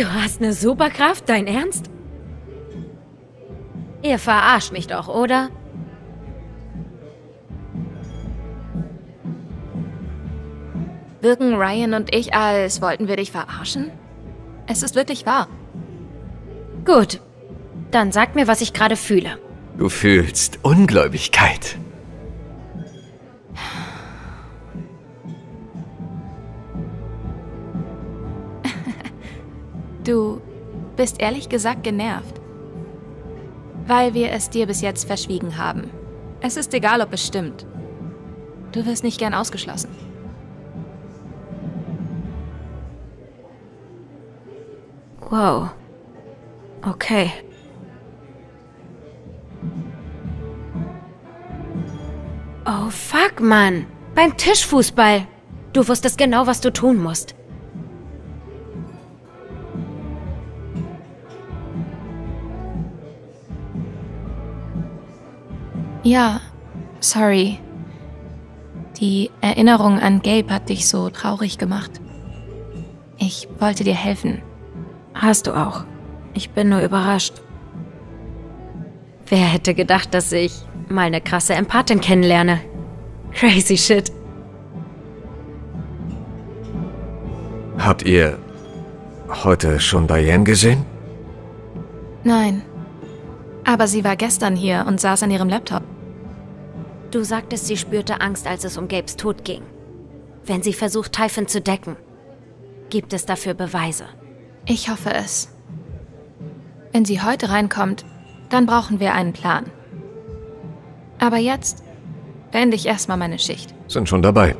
Du hast eine Superkraft, dein Ernst? Ihr verarscht mich doch, oder? Wirken Ryan und ich, als wollten wir dich verarschen? Es ist wirklich wahr. Gut. Dann sag mir, was ich gerade fühle. Du fühlst Ungläubigkeit. Bist ehrlich gesagt genervt. Weil wir es dir bis jetzt verschwiegen haben. Es ist egal, ob es stimmt. Du wirst nicht gern ausgeschlossen. Wow. Okay. Oh fuck, Mann. Beim Tischfußball. Du wusstest genau, was du tun musst. Ja, sorry. Die Erinnerung an Gabe hat dich so traurig gemacht. Ich wollte dir helfen. Hast du auch. Ich bin nur überrascht. Wer hätte gedacht, dass ich mal eine krasse Empathin kennenlerne? Crazy shit. Habt ihr heute schon Diane gesehen? Nein. Aber sie war gestern hier und saß an ihrem Laptop. Du sagtest, sie spürte Angst, als es um Gabes Tod ging. Wenn sie versucht, Typhon zu decken, gibt es dafür Beweise. Ich hoffe es. Wenn sie heute reinkommt, dann brauchen wir einen Plan. Aber jetzt beende ich erstmal meine Schicht. Sind schon dabei.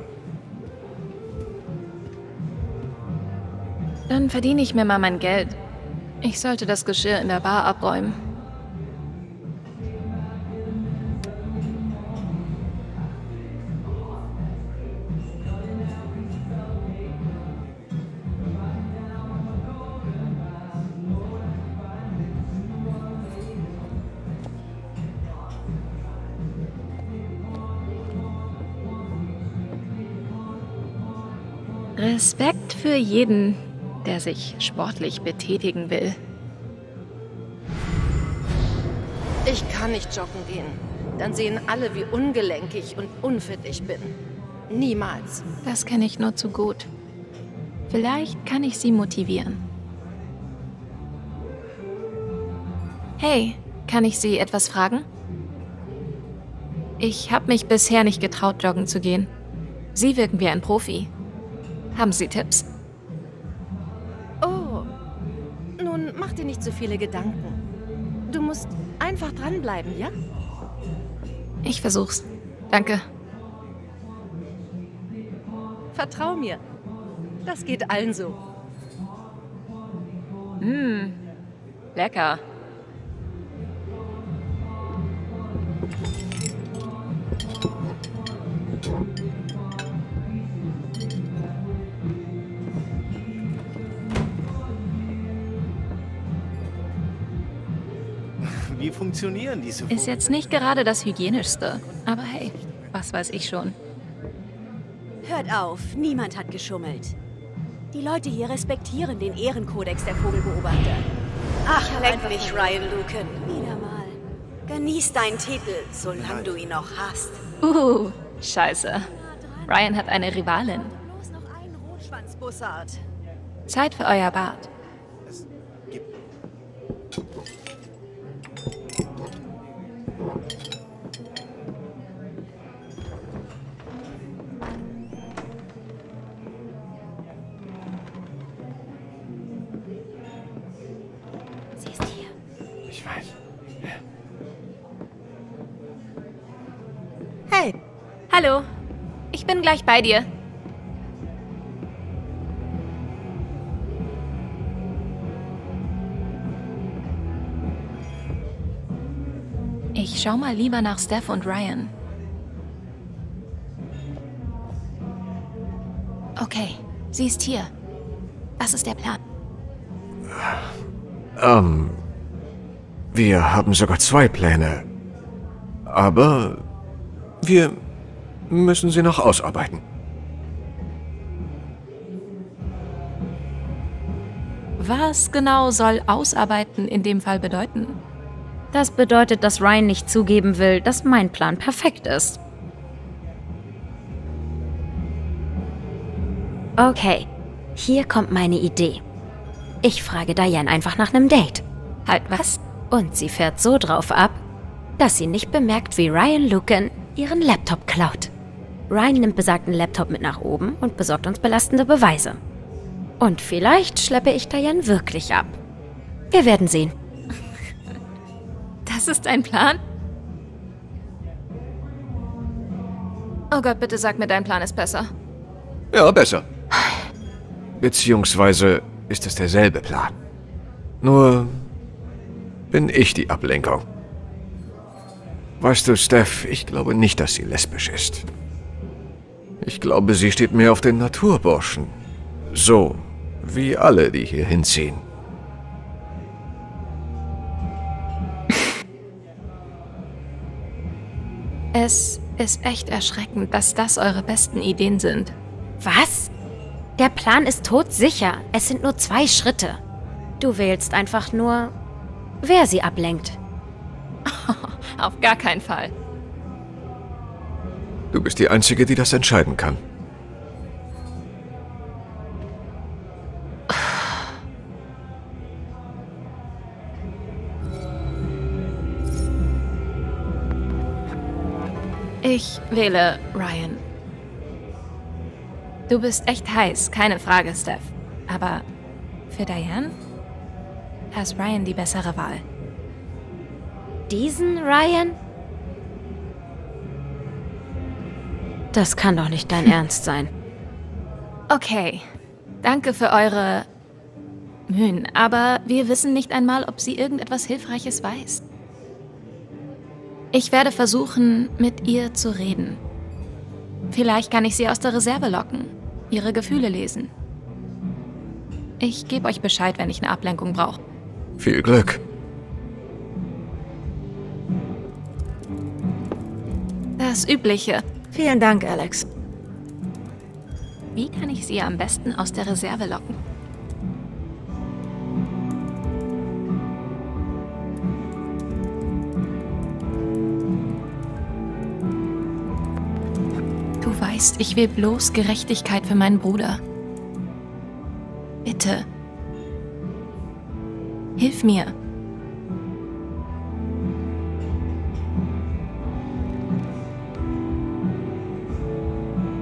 Dann verdiene ich mir mal mein Geld. Ich sollte das Geschirr in der Bar abräumen. Respekt für jeden, der sich sportlich betätigen will. Ich kann nicht joggen gehen. Dann sehen alle, wie ungelenkig und unfit ich bin. Niemals. Das kenne ich nur zu gut. Vielleicht kann ich sie motivieren. Hey, kann ich Sie etwas fragen? Ich habe mich bisher nicht getraut, joggen zu gehen. Sie wirken wie ein Profi. Haben Sie Tipps? Oh. Nun, mach dir nicht so viele Gedanken. Du musst einfach dranbleiben, ja? Ich versuch's. Danke. Vertrau mir. Das geht allen so. Hm. Lecker. Wie funktionieren diese Ist jetzt nicht gerade das hygienischste. Aber hey, was weiß ich schon. Hört auf, niemand hat geschummelt. Die Leute hier respektieren den Ehrenkodex der Vogelbeobachter. Ach, leck mich, Ryan Lucan. Wieder mal. Genieß deinen Titel, solange du ihn noch hast. Uh, scheiße. Ryan hat eine Rivalin. Zeit für euer Bad. Hallo. Ich bin gleich bei dir. Schau mal lieber nach Steph und Ryan. Okay, sie ist hier. Was ist der Plan? Ähm, wir haben sogar zwei Pläne. Aber wir müssen sie noch ausarbeiten. Was genau soll ausarbeiten in dem Fall bedeuten? Das bedeutet, dass Ryan nicht zugeben will, dass mein Plan perfekt ist. Okay, hier kommt meine Idee. Ich frage Diane einfach nach einem Date. Halt was? Und sie fährt so drauf ab, dass sie nicht bemerkt, wie Ryan Lucan ihren Laptop klaut. Ryan nimmt besagten Laptop mit nach oben und besorgt uns belastende Beweise. Und vielleicht schleppe ich Diane wirklich ab. Wir werden sehen. Das ist ein Plan? Oh Gott, bitte sag mir, dein Plan ist besser. Ja, besser. Beziehungsweise ist es derselbe Plan. Nur bin ich die Ablenkung. Weißt du, Steph, ich glaube nicht, dass sie lesbisch ist. Ich glaube, sie steht mehr auf den Naturburschen. So, wie alle, die hier hinziehen. Es ist echt erschreckend, dass das eure besten Ideen sind. Was? Der Plan ist todsicher. Es sind nur zwei Schritte. Du wählst einfach nur, wer sie ablenkt. Auf gar keinen Fall. Du bist die Einzige, die das entscheiden kann. Ich wähle Ryan. Du bist echt heiß, keine Frage, Steph. Aber für Diane ist Ryan die bessere Wahl. Diesen Ryan? Das kann doch nicht dein Ernst sein. Okay, danke für eure Mühen, aber wir wissen nicht einmal, ob sie irgendetwas Hilfreiches weiß. Ich werde versuchen, mit ihr zu reden. Vielleicht kann ich sie aus der Reserve locken, ihre Gefühle lesen. Ich gebe euch Bescheid, wenn ich eine Ablenkung brauche. Viel Glück. Das Übliche. Vielen Dank, Alex. Wie kann ich sie am besten aus der Reserve locken? Weißt, ich will bloß Gerechtigkeit für meinen Bruder. Bitte. Hilf mir.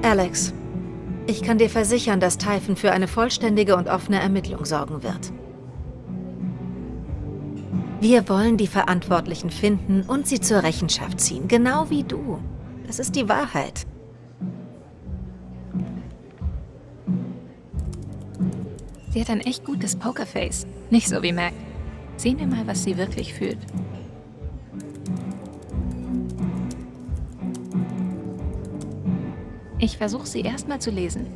Alex, ich kann dir versichern, dass Typhon für eine vollständige und offene Ermittlung sorgen wird. Wir wollen die Verantwortlichen finden und sie zur Rechenschaft ziehen, genau wie du. Das ist die Wahrheit. Sie hat ein echt gutes Pokerface. Nicht so wie Mac. Sehen wir mal, was sie wirklich fühlt. Ich versuche sie erstmal zu lesen.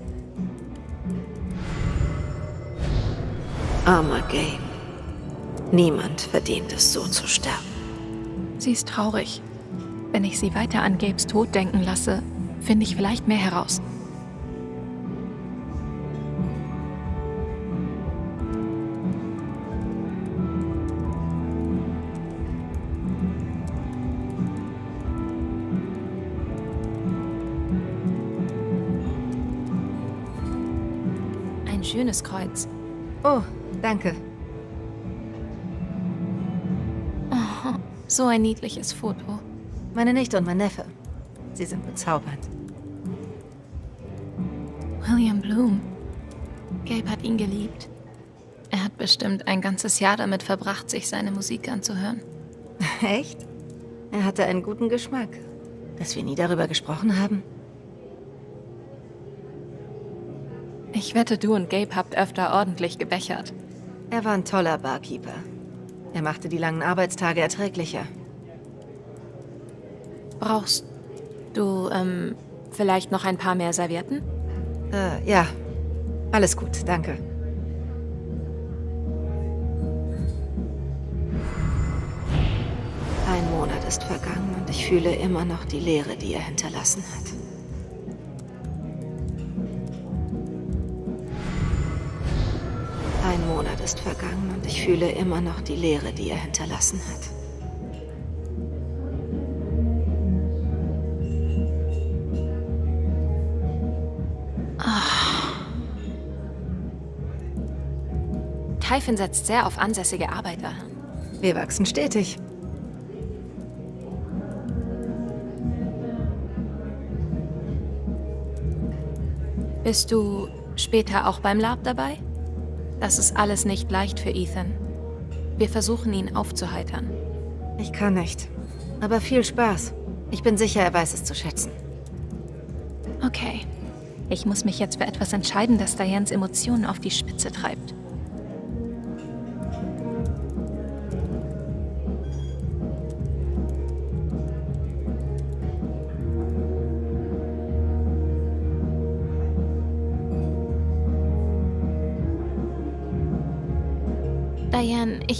Armer Gabe. Niemand verdient es, so zu sterben. Sie ist traurig. Wenn ich sie weiter an Gabes Tod denken lasse, finde ich vielleicht mehr heraus. Schönes Kreuz. Oh, danke. So ein niedliches Foto. Meine Nichte und mein Neffe. Sie sind bezaubernd. William Bloom. Gabe hat ihn geliebt. Er hat bestimmt ein ganzes Jahr damit verbracht, sich seine Musik anzuhören. Echt? Er hatte einen guten Geschmack. Dass wir nie darüber gesprochen haben? Ich wette, du und Gabe habt öfter ordentlich gebechert. Er war ein toller Barkeeper. Er machte die langen Arbeitstage erträglicher. Brauchst du, ähm, vielleicht noch ein paar mehr Servietten? Äh, ja. Alles gut, danke. Ein Monat ist vergangen und ich fühle immer noch die Leere, die er hinterlassen hat. Monat Monat ist vergangen und ich fühle immer noch die Leere, die er hinterlassen hat. Typhon setzt sehr auf ansässige Arbeiter. Wir wachsen stetig. Bist du später auch beim Lab dabei? Das ist alles nicht leicht für Ethan. Wir versuchen ihn aufzuheitern. Ich kann nicht. Aber viel Spaß. Ich bin sicher, er weiß es zu schätzen. Okay. Ich muss mich jetzt für etwas entscheiden, das Dianes Emotionen auf die Spitze treibt.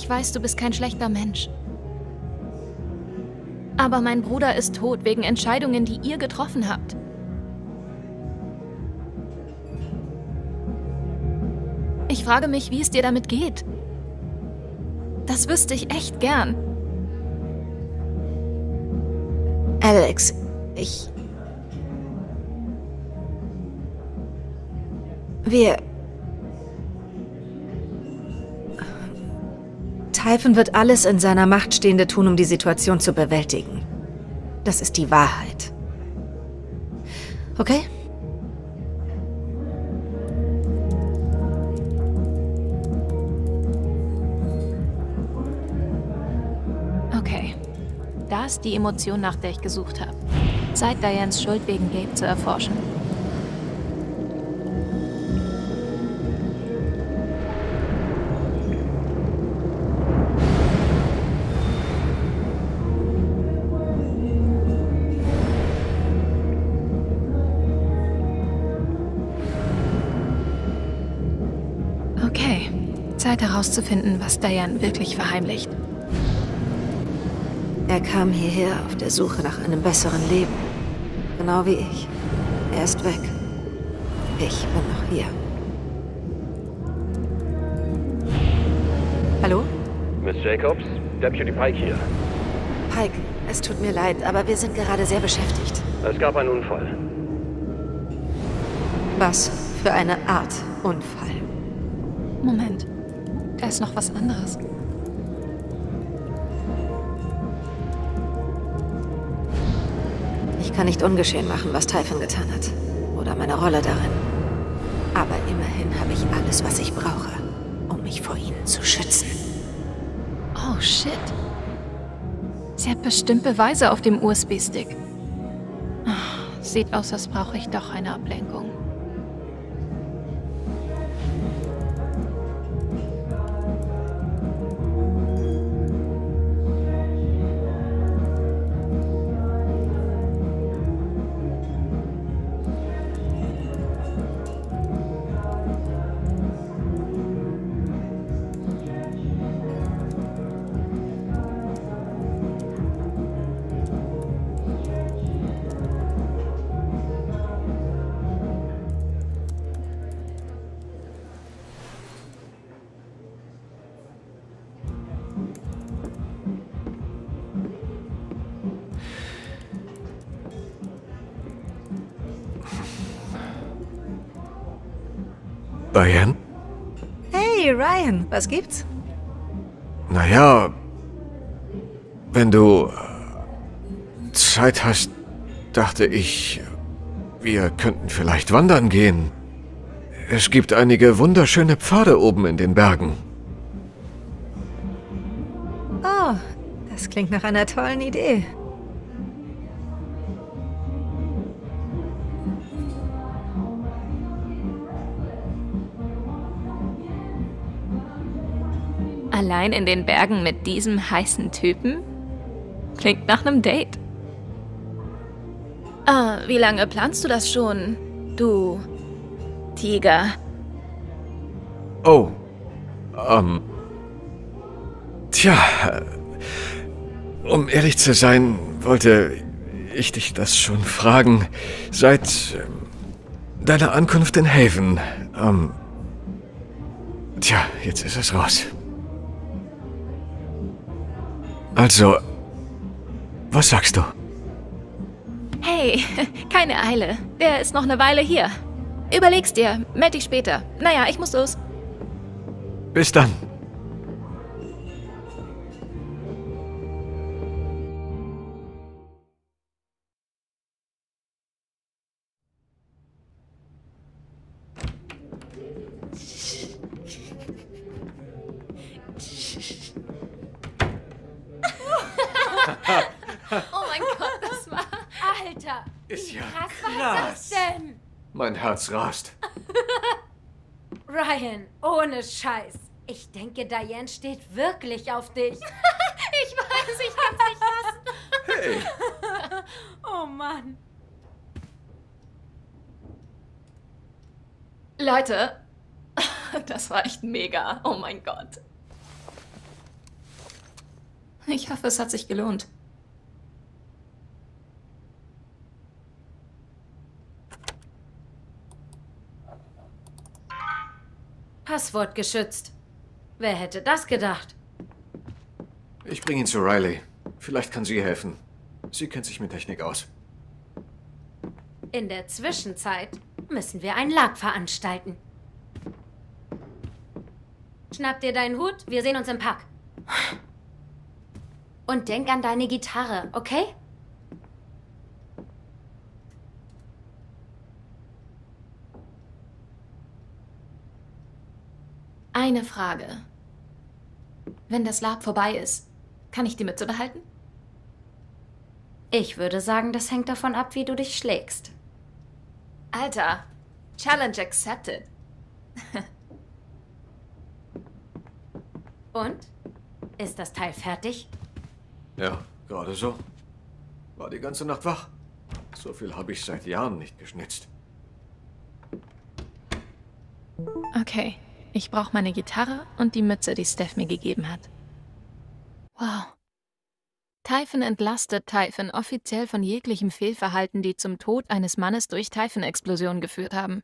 Ich weiß, du bist kein schlechter Mensch. Aber mein Bruder ist tot wegen Entscheidungen, die ihr getroffen habt. Ich frage mich, wie es dir damit geht. Das wüsste ich echt gern. Alex, ich... Wir... Typhon wird alles in seiner Macht Stehende tun, um die Situation zu bewältigen. Das ist die Wahrheit. Okay? Okay. Da ist die Emotion, nach der ich gesucht habe. Zeit, Dianes Schuld wegen Gabe zu erforschen. Herauszufinden, was Diane wirklich verheimlicht. Er kam hierher auf der Suche nach einem besseren Leben. Genau wie ich. Er ist weg. Ich bin noch hier. Hallo? Miss Jacobs, Deputy Pike hier. Pike, es tut mir leid, aber wir sind gerade sehr beschäftigt. Es gab einen Unfall. Was für eine Art Unfall. Moment. Ist noch was anderes. Ich kann nicht ungeschehen machen, was Typhon getan hat. Oder meine Rolle darin. Aber immerhin habe ich alles, was ich brauche, um mich vor ihnen zu schützen. Oh, shit. Sie hat bestimmt Beweise auf dem USB-Stick. Sieht aus, als brauche ich doch eine Ablenkung. Was gibt's? Naja, wenn du äh, Zeit hast, dachte ich, wir könnten vielleicht wandern gehen. Es gibt einige wunderschöne Pfade oben in den Bergen. Oh, das klingt nach einer tollen Idee. Allein in den Bergen mit diesem heißen Typen? Klingt nach einem Date. Ah, wie lange planst du das schon, du Tiger? Oh, ähm. Tja, um ehrlich zu sein, wollte ich dich das schon fragen. Seit ähm, deiner Ankunft in Haven, ähm, Tja, jetzt ist es raus. Also, was sagst du? Hey, keine Eile. Der ist noch eine Weile hier. Überleg's dir. Meld dich später. Naja, ich muss los. Bis dann. Herz rast. Ryan, ohne Scheiß. Ich denke, Diane steht wirklich auf dich. Ich weiß, ich kann's nicht fassen. Hey, Oh Mann. Leute, das war echt mega. Oh mein Gott. Ich hoffe, es hat sich gelohnt. Passwort geschützt. Wer hätte das gedacht? ich bringe ihn zu Riley. Vielleicht kann sie helfen. Sie kennt sich mit Technik aus. In der Zwischenzeit müssen wir ein Lag veranstalten. Schnapp dir deinen Hut, wir sehen uns im Park. Und denk an deine Gitarre, okay? Eine Frage. Wenn das Lab vorbei ist, kann ich die Mütze behalten? Ich würde sagen, das hängt davon ab, wie du dich schlägst. Alter, Challenge accepted. Und? Ist das Teil fertig? Ja, gerade so. War die ganze Nacht wach. So viel habe ich seit Jahren nicht geschnitzt. Okay, ich brauche meine Gitarre und die Mütze, die Steph mir gegeben hat. Wow. Typhon entlastet Typhon offiziell von jeglichem Fehlverhalten, die zum Tod eines Mannes durch Typhon-Explosion geführt haben.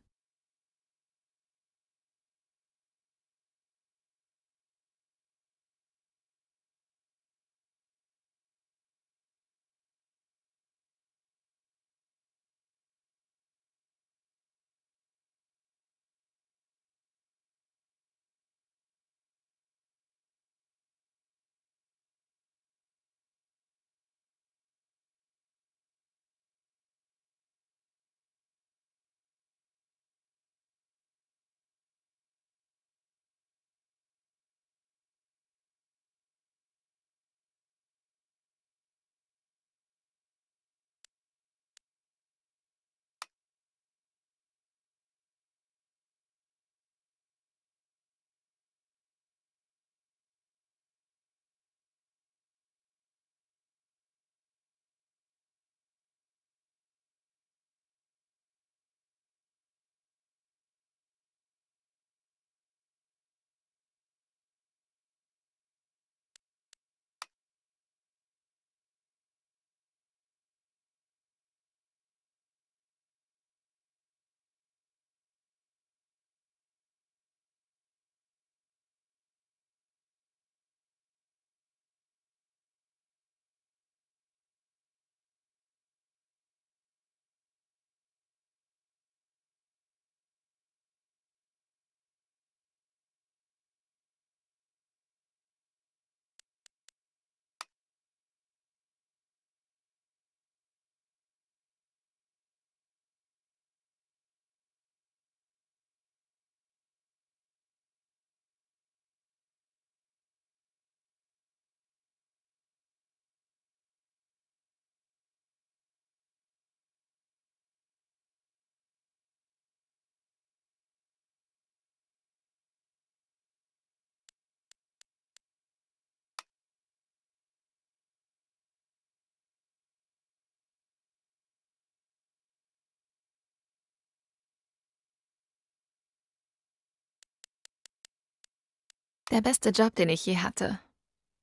Der beste Job, den ich je hatte.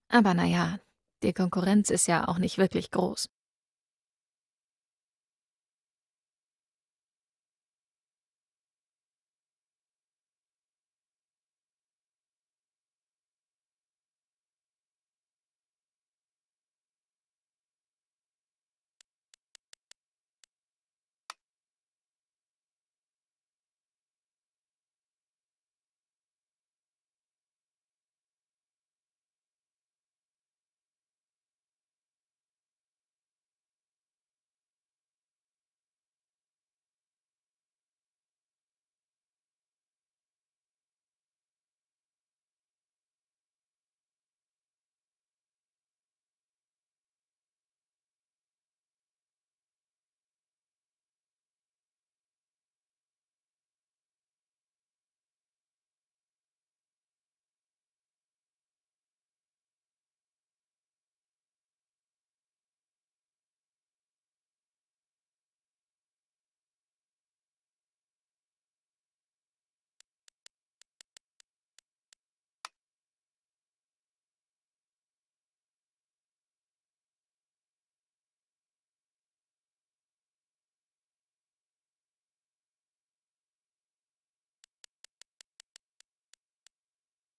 Aber naja, die Konkurrenz ist ja auch nicht wirklich groß.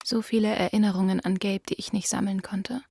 So viele Erinnerungen an Gabe, die ich nicht sammeln konnte.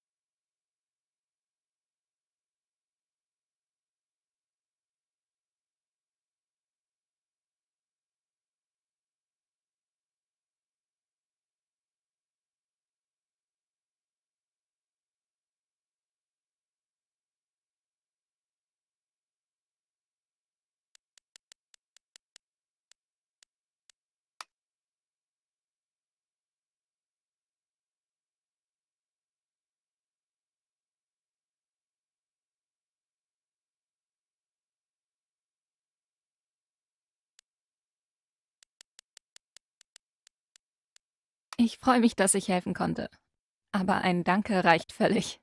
Ich freue mich, dass ich helfen konnte. Aber ein Danke reicht völlig.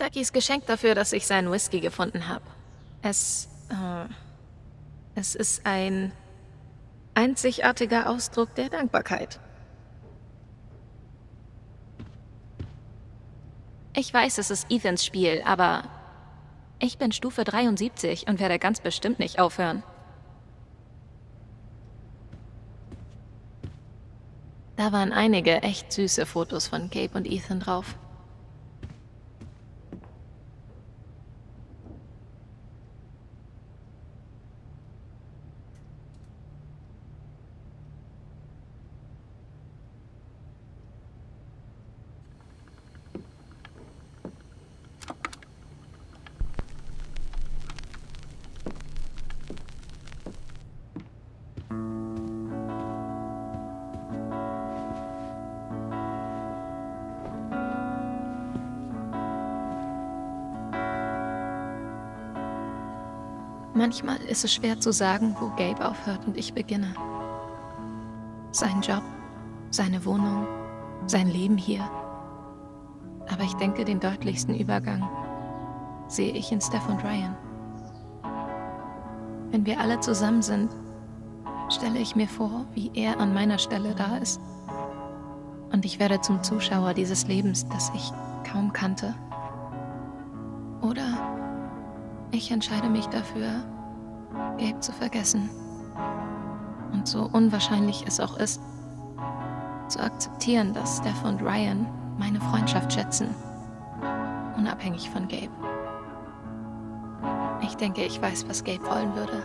Duckys Geschenk dafür, dass ich seinen Whisky gefunden habe. Es, äh, es ist ein einzigartiger Ausdruck der Dankbarkeit. Ich weiß, es ist Ethans Spiel, aber ich bin Stufe 73 und werde ganz bestimmt nicht aufhören. Da waren einige echt süße Fotos von Gabe und Ethan drauf. Manchmal ist es schwer zu sagen, wo Gabe aufhört und ich beginne. Sein Job, seine Wohnung, sein Leben hier. Aber ich denke, den deutlichsten Übergang sehe ich in Steph und Ryan. Wenn wir alle zusammen sind, stelle ich mir vor, wie er an meiner Stelle da ist. Und ich werde zum Zuschauer dieses Lebens, das ich kaum kannte. Ich entscheide mich dafür, Gabe zu vergessen. Und so unwahrscheinlich es auch ist, zu akzeptieren, dass Steph und Ryan meine Freundschaft schätzen. Unabhängig von Gabe. Ich denke, ich weiß, was Gabe wollen würde.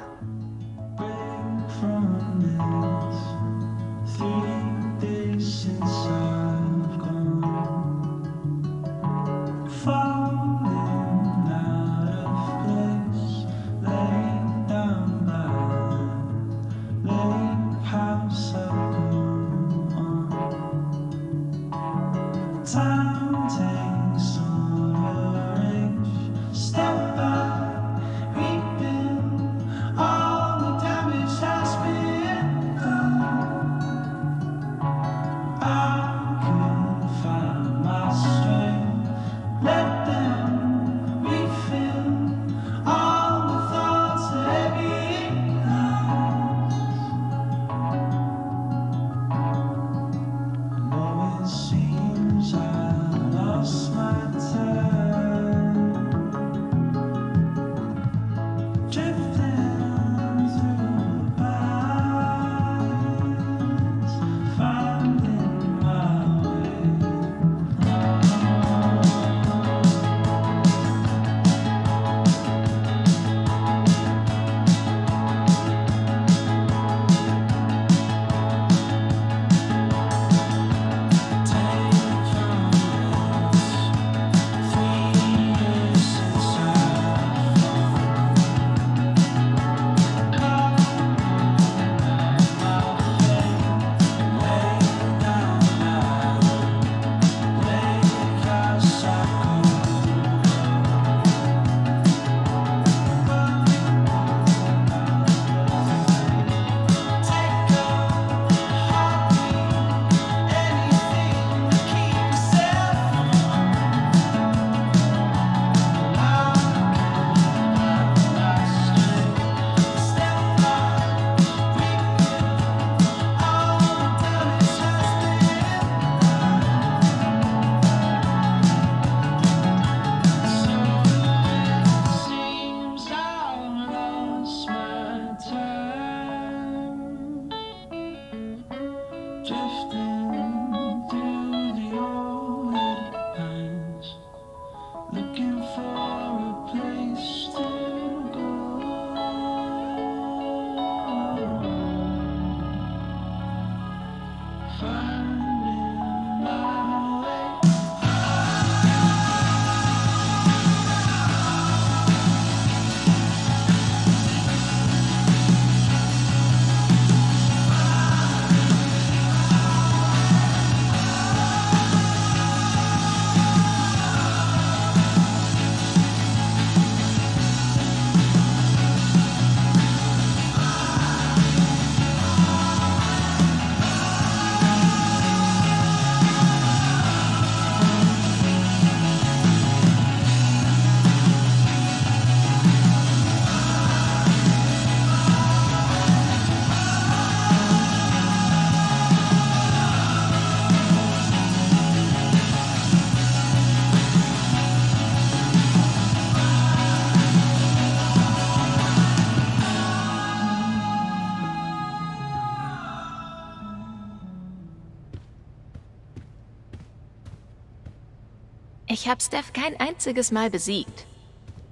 Ich habe Steph kein einziges Mal besiegt.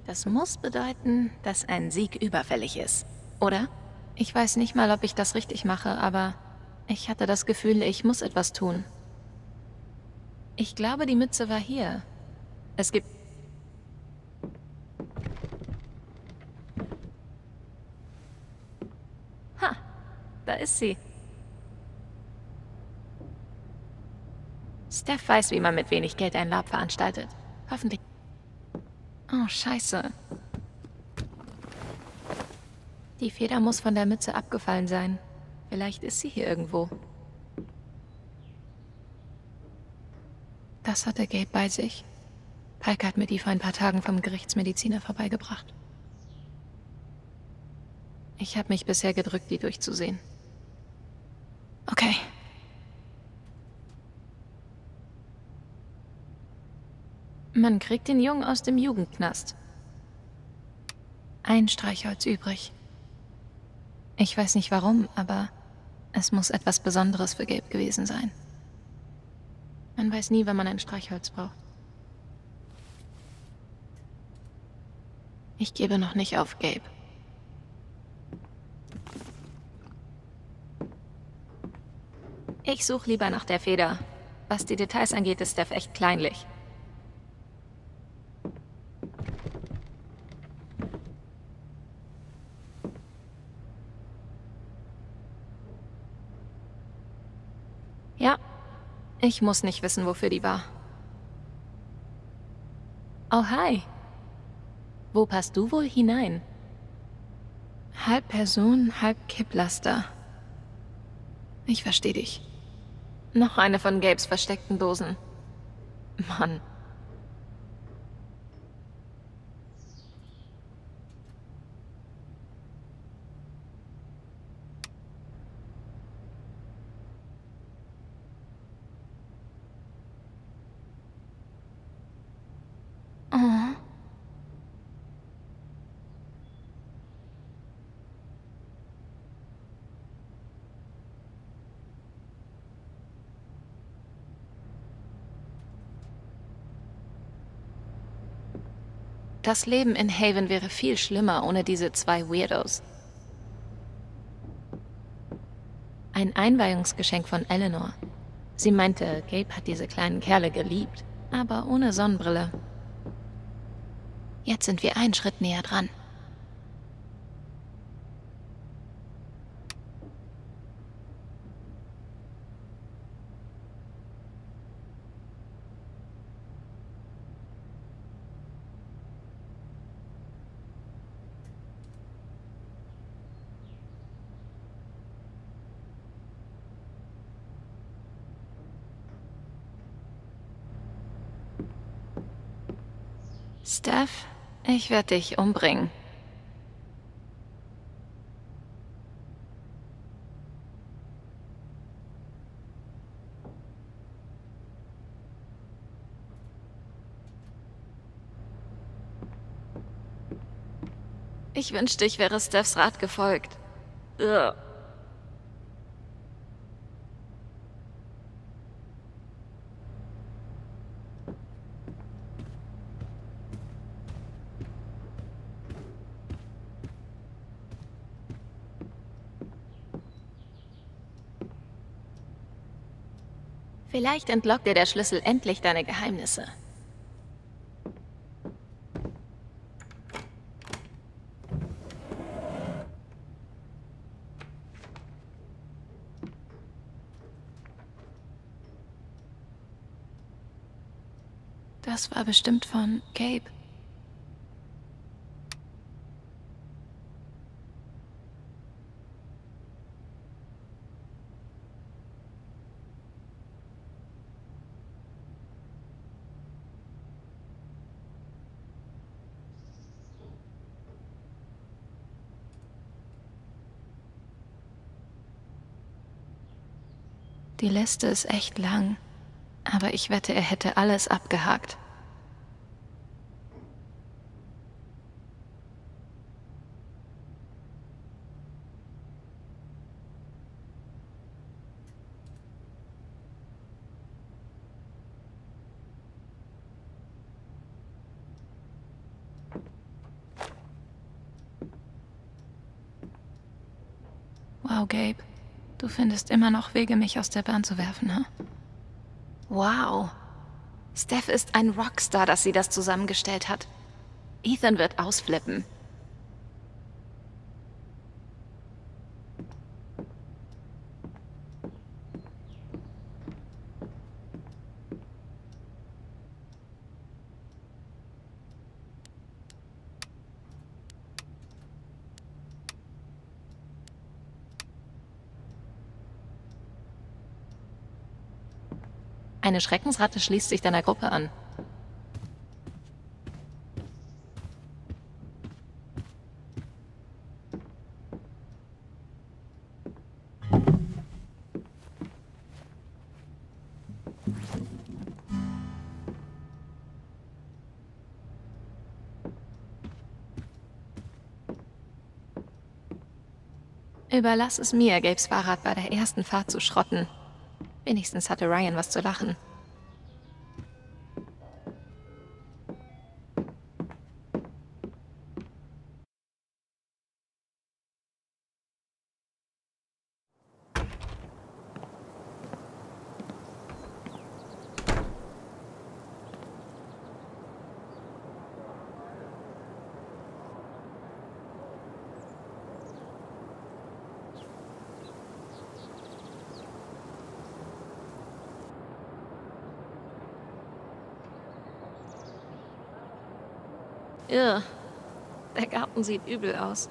Das muss bedeuten, dass ein Sieg überfällig ist, oder? Ich weiß nicht mal, ob ich das richtig mache, aber ich hatte das Gefühl, ich muss etwas tun. Ich glaube, die Mütze war hier. Es gibt... Ha, da ist sie. Steph weiß, wie man mit wenig Geld ein Lab veranstaltet. Hoffentlich... Oh, scheiße. Die Feder muss von der Mütze abgefallen sein. Vielleicht ist sie hier irgendwo. Das hatte Gabe bei sich. Pike hat mir die vor ein paar Tagen vom Gerichtsmediziner vorbeigebracht. Ich habe mich bisher gedrückt, die durchzusehen. Okay. Man kriegt den Jungen aus dem Jugendknast. Ein Streichholz übrig. Ich weiß nicht warum, aber es muss etwas Besonderes für Gabe gewesen sein. Man weiß nie, wenn man ein Streichholz braucht. Ich gebe noch nicht auf, Gabe. Ich suche lieber nach der Feder. Was die Details angeht, ist Steph echt kleinlich. Ja, ich muss nicht wissen, wofür die war. Oh, hi. Wo passt du wohl hinein? Halb Person, halb Kipplaster. Ich verstehe dich. Noch eine von Gabes versteckten Dosen. Mann. Oh. Das Leben in Haven wäre viel schlimmer ohne diese zwei Weirdos. Ein Einweihungsgeschenk von Eleanor. Sie meinte, Gabe hat diese kleinen Kerle geliebt, aber ohne Sonnenbrille. Jetzt sind wir einen Schritt näher dran. Steph, ich werde dich umbringen. Ich wünschte, ich wäre Stephs Rat gefolgt. Ugh. Vielleicht entlockt dir der Schlüssel endlich deine Geheimnisse. Das war bestimmt von Gabe. Die Liste ist echt lang, aber ich wette, er hätte alles abgehakt. Wow, Gabe. Du findest immer noch Wege, mich aus der Bahn zu werfen, hm? Wow. Steph ist ein Rockstar, dass sie das zusammengestellt hat. Ethan wird ausflippen. Eine Schreckensratte schließt sich deiner Gruppe an. Überlass es mir, Gabes Fahrrad bei der ersten Fahrt zu schrotten. Wenigstens hatte Ryan was zu lachen. Irr. Der Garten sieht übel aus.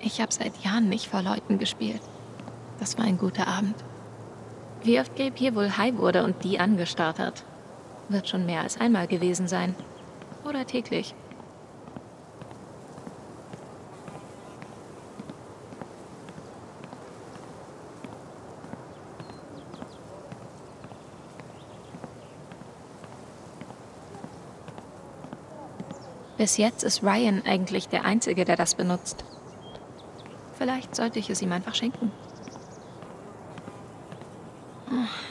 Ich habe seit Jahren nicht vor Leuten gespielt. Das war ein guter Abend. Wie oft Gabe hier wohl high wurde und die angestarrt hat? Wird schon mehr als einmal gewesen sein. Oder täglich. Bis jetzt ist Ryan eigentlich der Einzige, der das benutzt. Vielleicht sollte ich es ihm einfach schenken.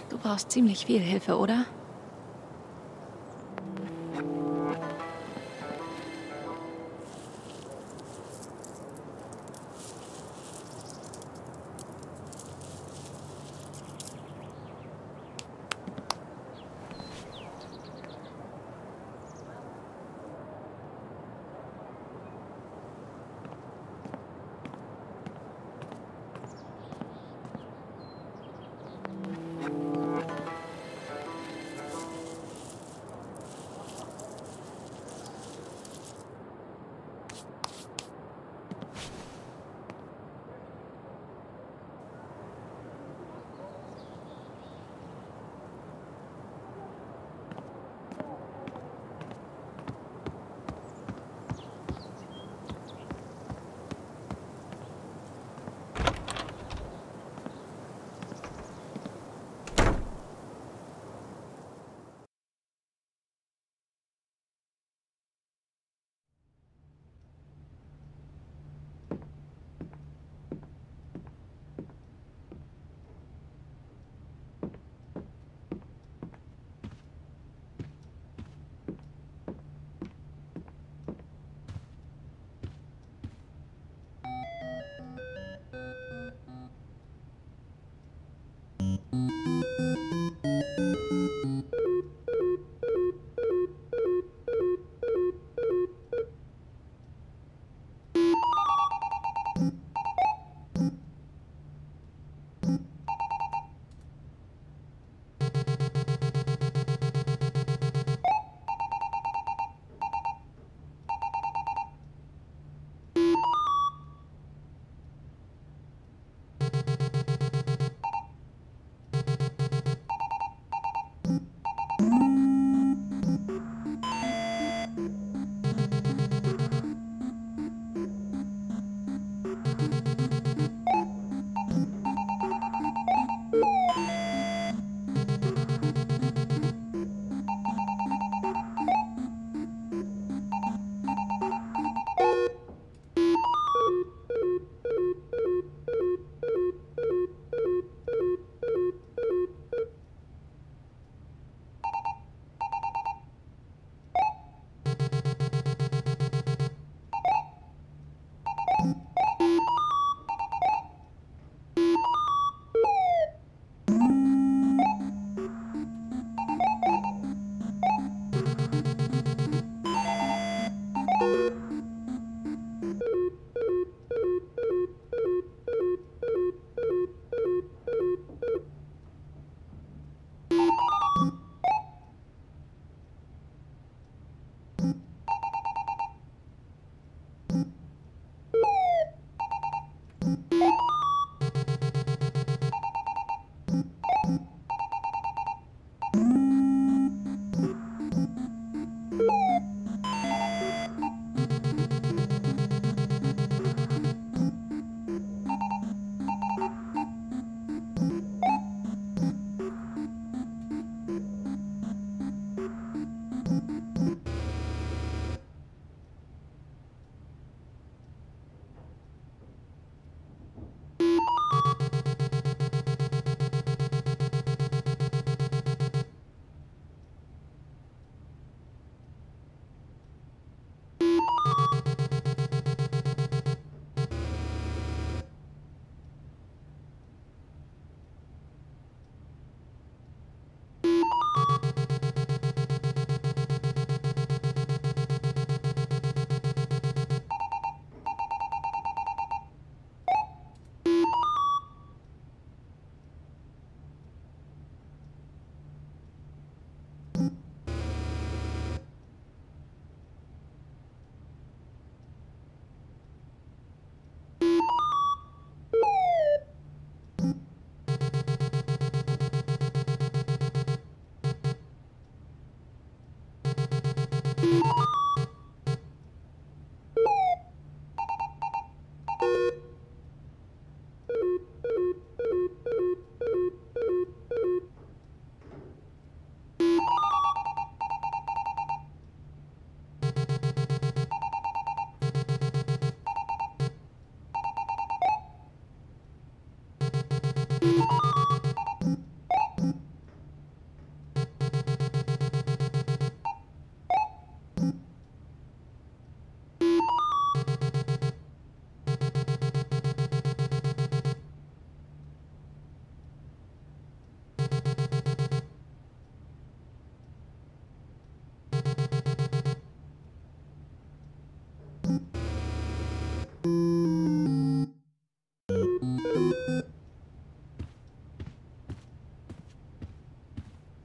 Du brauchst ziemlich viel Hilfe, oder?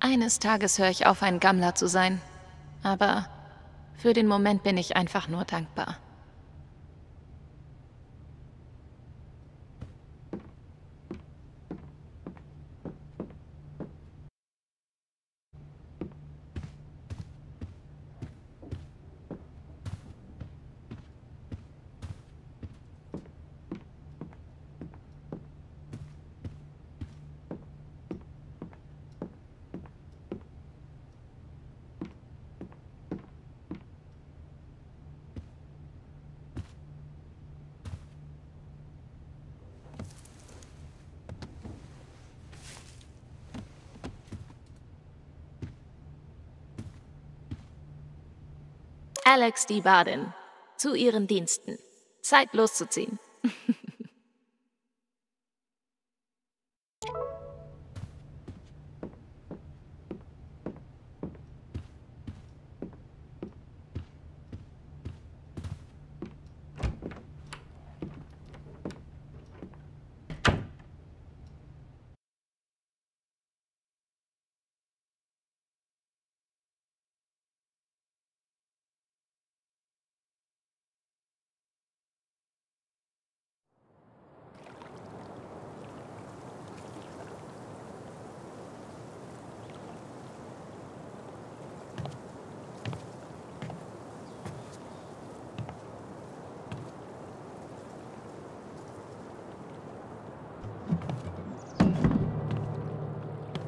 Eines Tages höre ich auf, ein Gammler zu sein. Aber für den Moment bin ich einfach nur dankbar. Alex die Badin. Zu Ihren Diensten. Zeit loszuziehen.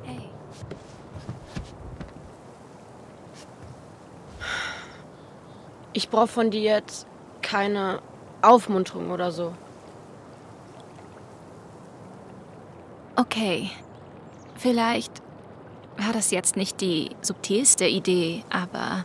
Hey. Ich brauche von dir jetzt keine Aufmunterung oder so. Okay. Vielleicht war das jetzt nicht die subtilste Idee, aber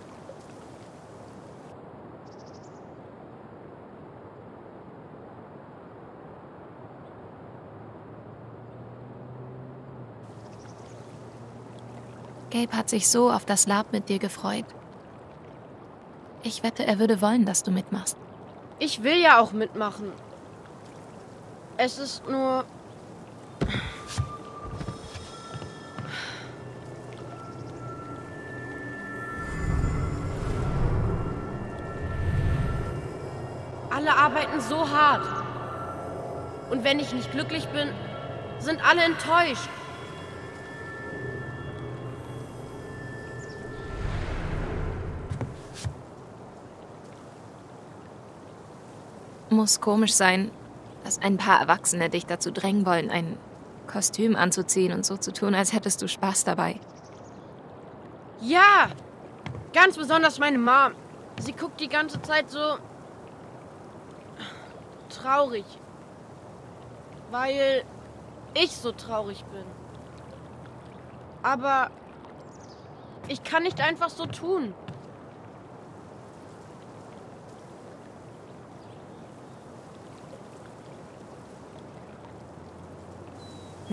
Gabe hat sich so auf das Lab mit dir gefreut. Ich wette, er würde wollen, dass du mitmachst. Ich will ja auch mitmachen. Es ist nur. Alle arbeiten so hart. Und wenn ich nicht glücklich bin, sind alle enttäuscht. Muss komisch sein, dass ein paar Erwachsene dich dazu drängen wollen, ein Kostüm anzuziehen und so zu tun, als hättest du Spaß dabei. Ja! Ganz besonders meine Mom. Sie guckt die ganze Zeit so. traurig. Weil ich so traurig bin. Aber ich kann nicht einfach so tun.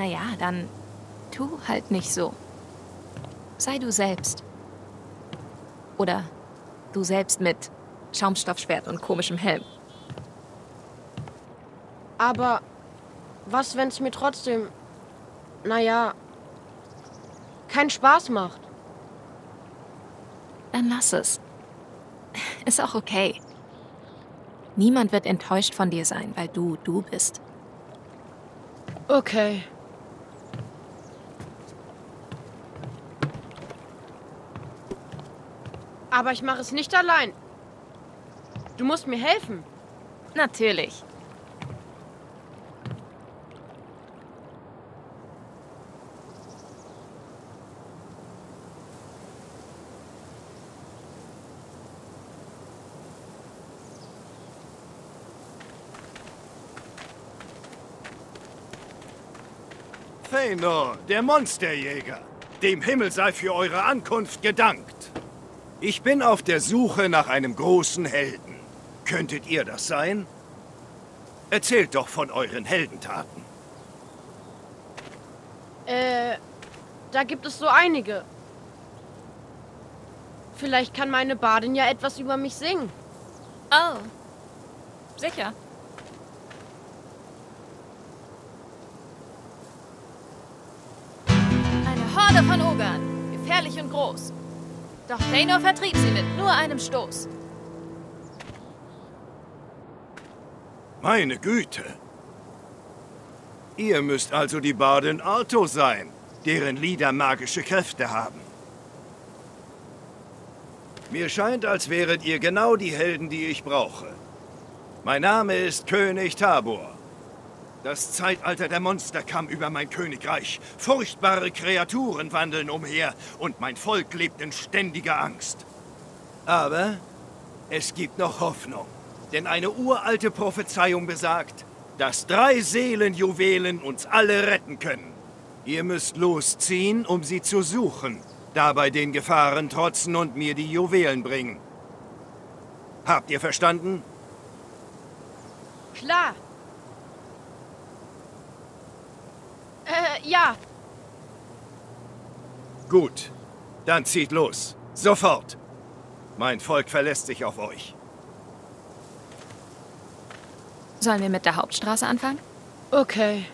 Naja, dann tu halt nicht so. Sei du selbst. Oder du selbst mit Schaumstoffschwert und komischem Helm. Aber was, wenn es mir trotzdem, naja, keinen Spaß macht? Dann lass es. Ist auch okay. Niemand wird enttäuscht von dir sein, weil du du bist. Okay. Aber ich mache es nicht allein. Du musst mir helfen. Natürlich. Fëanor, der Monsterjäger. Dem Himmel sei für eure Ankunft gedankt. Ich bin auf der Suche nach einem großen Helden. Könntet ihr das sein? Erzählt doch von euren Heldentaten. Äh, da gibt es so einige. Vielleicht kann meine Badin ja etwas über mich singen. Oh, Sicher. Eine Horde von Ogern. Gefährlich und groß. Doch Thanor vertrieb sie mit nur einem Stoß. Meine Güte. Ihr müsst also die Bardin Alto sein, deren Lieder magische Kräfte haben. Mir scheint, als wäret ihr genau die Helden, die ich brauche. Mein Name ist König Tabor. Das Zeitalter der Monster kam über mein Königreich. Furchtbare Kreaturen wandeln umher und mein Volk lebt in ständiger Angst. Aber es gibt noch Hoffnung. Denn eine uralte Prophezeiung besagt, dass drei Seelenjuwelen uns alle retten können. Ihr müsst losziehen, um sie zu suchen, dabei den Gefahren trotzen und mir die Juwelen bringen. Habt ihr verstanden? Klar. Äh, ja. Gut. Dann zieht los. Sofort. Mein Volk verlässt sich auf euch. Sollen wir mit der Hauptstraße anfangen? Okay.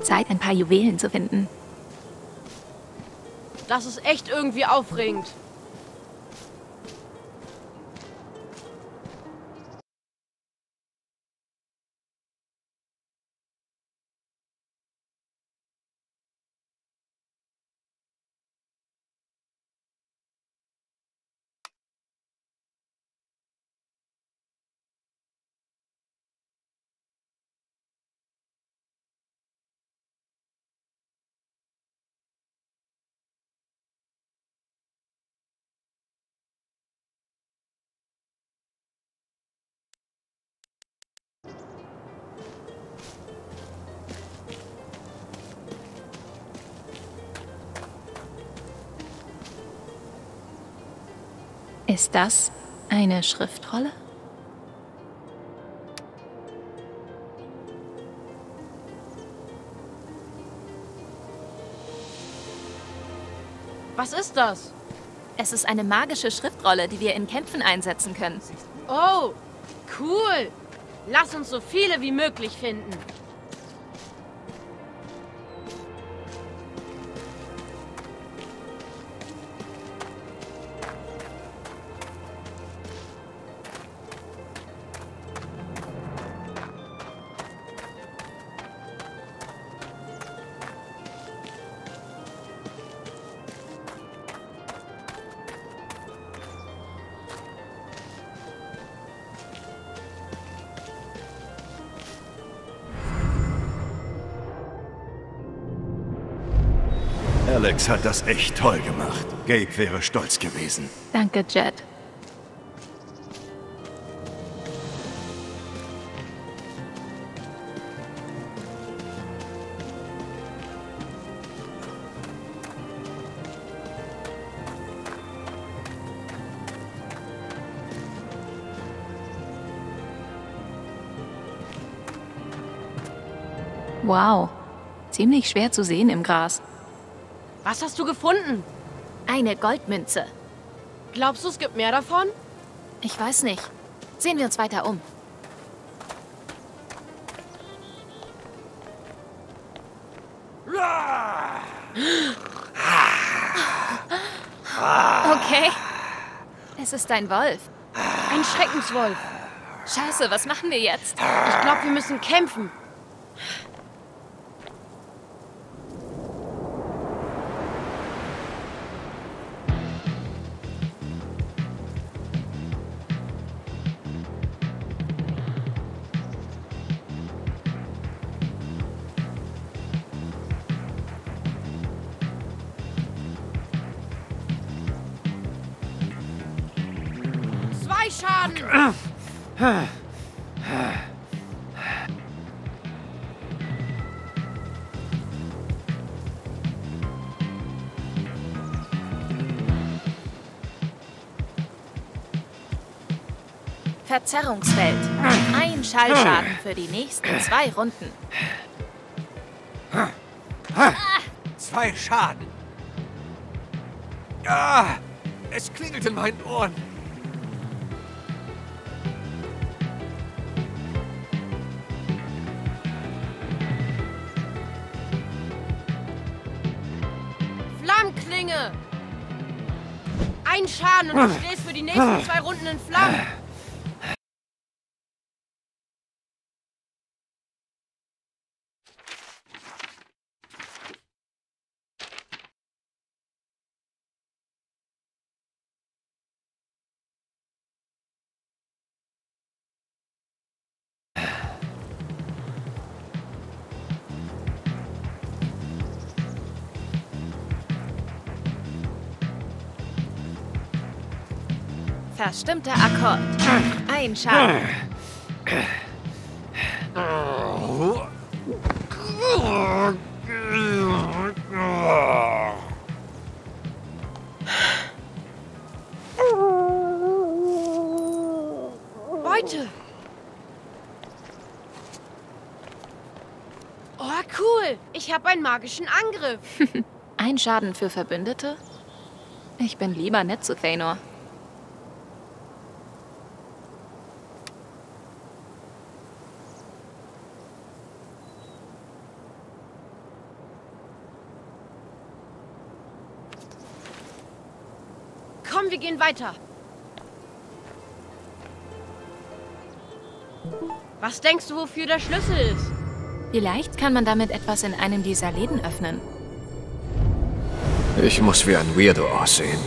Zeit, ein paar Juwelen zu finden. Das ist echt irgendwie aufregend. Ist das eine Schriftrolle? Was ist das? Es ist eine magische Schriftrolle, die wir in Kämpfen einsetzen können. Oh, cool. Lass uns so viele wie möglich finden. Hat das echt toll gemacht. Gabe wäre stolz gewesen. Danke, Jet. Wow, ziemlich schwer zu sehen im Gras. Was hast du gefunden? Eine Goldmünze. Glaubst du, es gibt mehr davon? Ich weiß nicht. Sehen wir uns weiter um. Okay. Es ist ein Wolf. Ein Schreckenswolf. Scheiße, was machen wir jetzt? Ich glaube, wir müssen kämpfen. Verzerrungsfeld. Ein Schallschaden für die nächsten zwei Runden. Zwei Schaden. Ah, es klingelt in meinen Ohren. Flammklinge! Ein Schaden und du stehst für die nächsten zwei Runden in Flammen. Verstimmter Akkord. Ein Schaden. Beute. Oh, cool. Ich habe einen magischen Angriff. Ein Schaden für Verbündete? Ich bin lieber nett zu Thanor. Komm, wir gehen weiter. Was denkst du, wofür der Schlüssel ist? Vielleicht kann man damit etwas in einem dieser Läden öffnen. Ich muss wie ein Weirdo aussehen.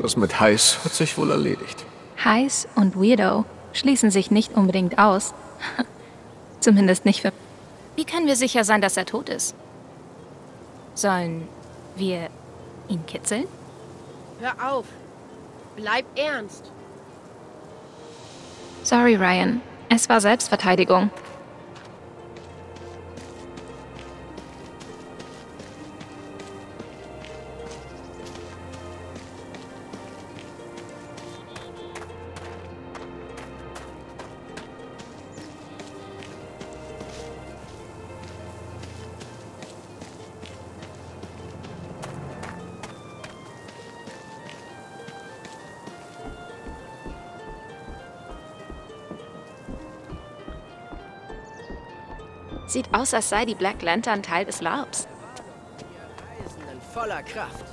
Das mit heiß hat sich wohl erledigt. Heiß und Weirdo schließen sich nicht unbedingt aus. Zumindest nicht für... Wie können wir sicher sein, dass er tot ist? Sollen wir ihn kitzeln? Hör auf. Bleib ernst. Sorry, Ryan. Es war Selbstverteidigung. Sieht aus, als sei die Black Lantern Teil des LARPs. Voller Kraft.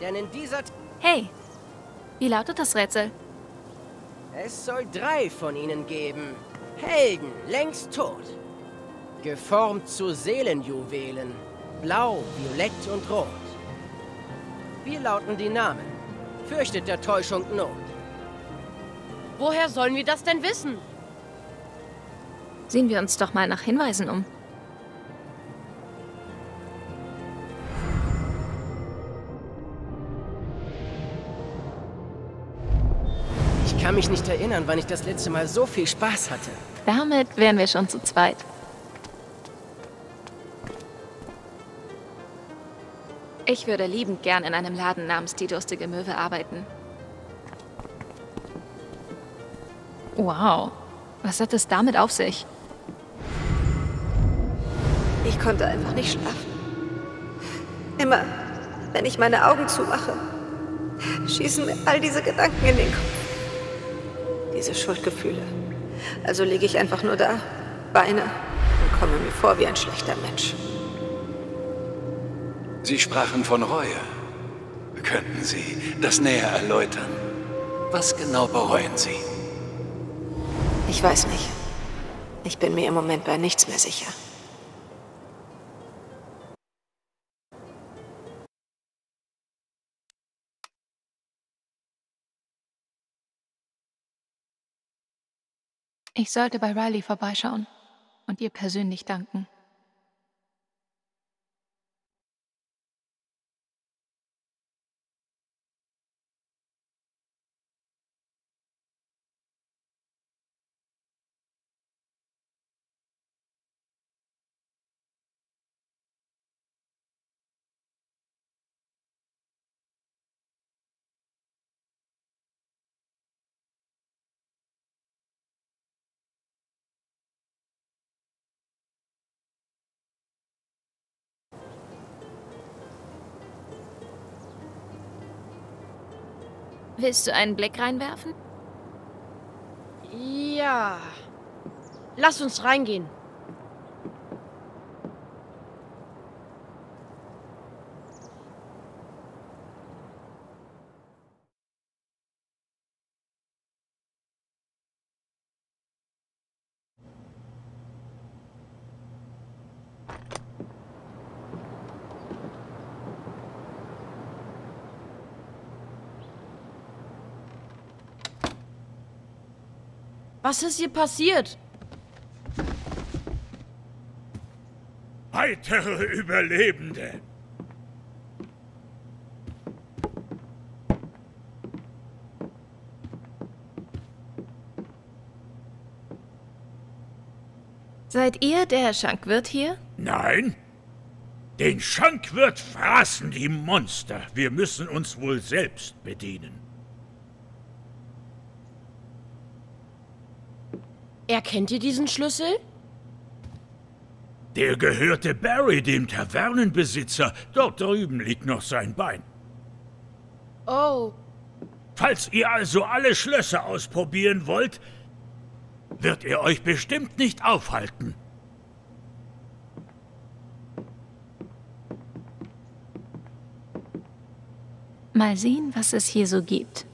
Denn in dieser... T Hey, wie lautet das Rätsel? es soll drei von ihnen geben. Helden, längst tot. Geformt zu Seelenjuwelen. Blau, Violett und Rot. Wie lauten die Namen? Fürchtet der Täuschung Not. Woher sollen wir das denn wissen? Sehen wir uns doch mal nach Hinweisen um. Ich kann mich nicht erinnern, wann ich das letzte Mal so viel Spaß hatte. Damit wären wir schon zu zweit. Ich würde liebend gern in einem Laden namens Die Durstige Möwe arbeiten. Wow, was hat es damit auf sich? Ich konnte einfach nicht schlafen. Immer, wenn ich meine Augen zumache, schießen mir all diese Gedanken in den Kopf. Diese Schuldgefühle. Also liege ich einfach nur da, weine und komme mir vor wie ein schlechter Mensch. Sie sprachen von Reue. Könnten Sie das näher erläutern? Was genau bereuen Sie? Ich weiß nicht. Ich bin mir im Moment bei nichts mehr sicher. Ich sollte bei Riley vorbeischauen und ihr persönlich danken. Willst du einen Blick reinwerfen? Ja. Lass uns reingehen. Was ist hier passiert? Weitere Überlebende. Seid ihr der Schankwirt hier? Nein. Den Schankwirt fraßen die Monster. Wir müssen uns wohl selbst bedienen. Erkennt ihr diesen Schlüssel? Der gehörte Barry, dem Tavernenbesitzer. Dort drüben liegt noch sein Bein. Oh. Falls ihr also alle Schlösser ausprobieren wollt, wird er euch bestimmt nicht aufhalten. Mal sehen, was es hier so gibt.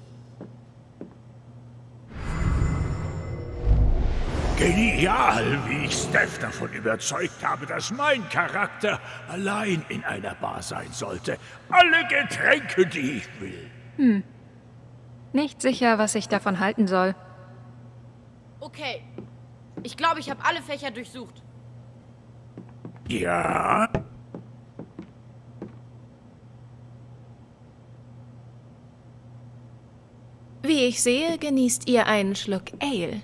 Genial, wie ich Steph davon überzeugt habe, dass mein Charakter allein in einer Bar sein sollte. Alle Getränke, die ich will. Hm. Nicht sicher, was ich davon halten soll. Okay. Ich glaube, ich habe alle Fächer durchsucht. Ja? Wie ich sehe, genießt ihr einen Schluck Ale.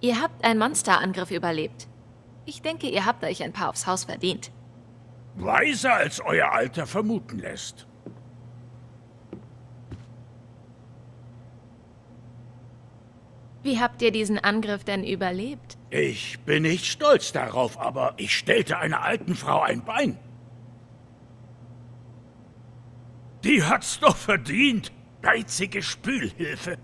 Ihr habt einen Monsterangriff überlebt. Ich denke, ihr habt euch ein paar aufs Haus verdient. Weiser als euer Alter vermuten lässt. Wie habt ihr diesen Angriff denn überlebt? Ich bin nicht stolz darauf, aber ich stellte einer alten Frau ein Bein. Die hat's doch verdient. Geizige Spülhilfe.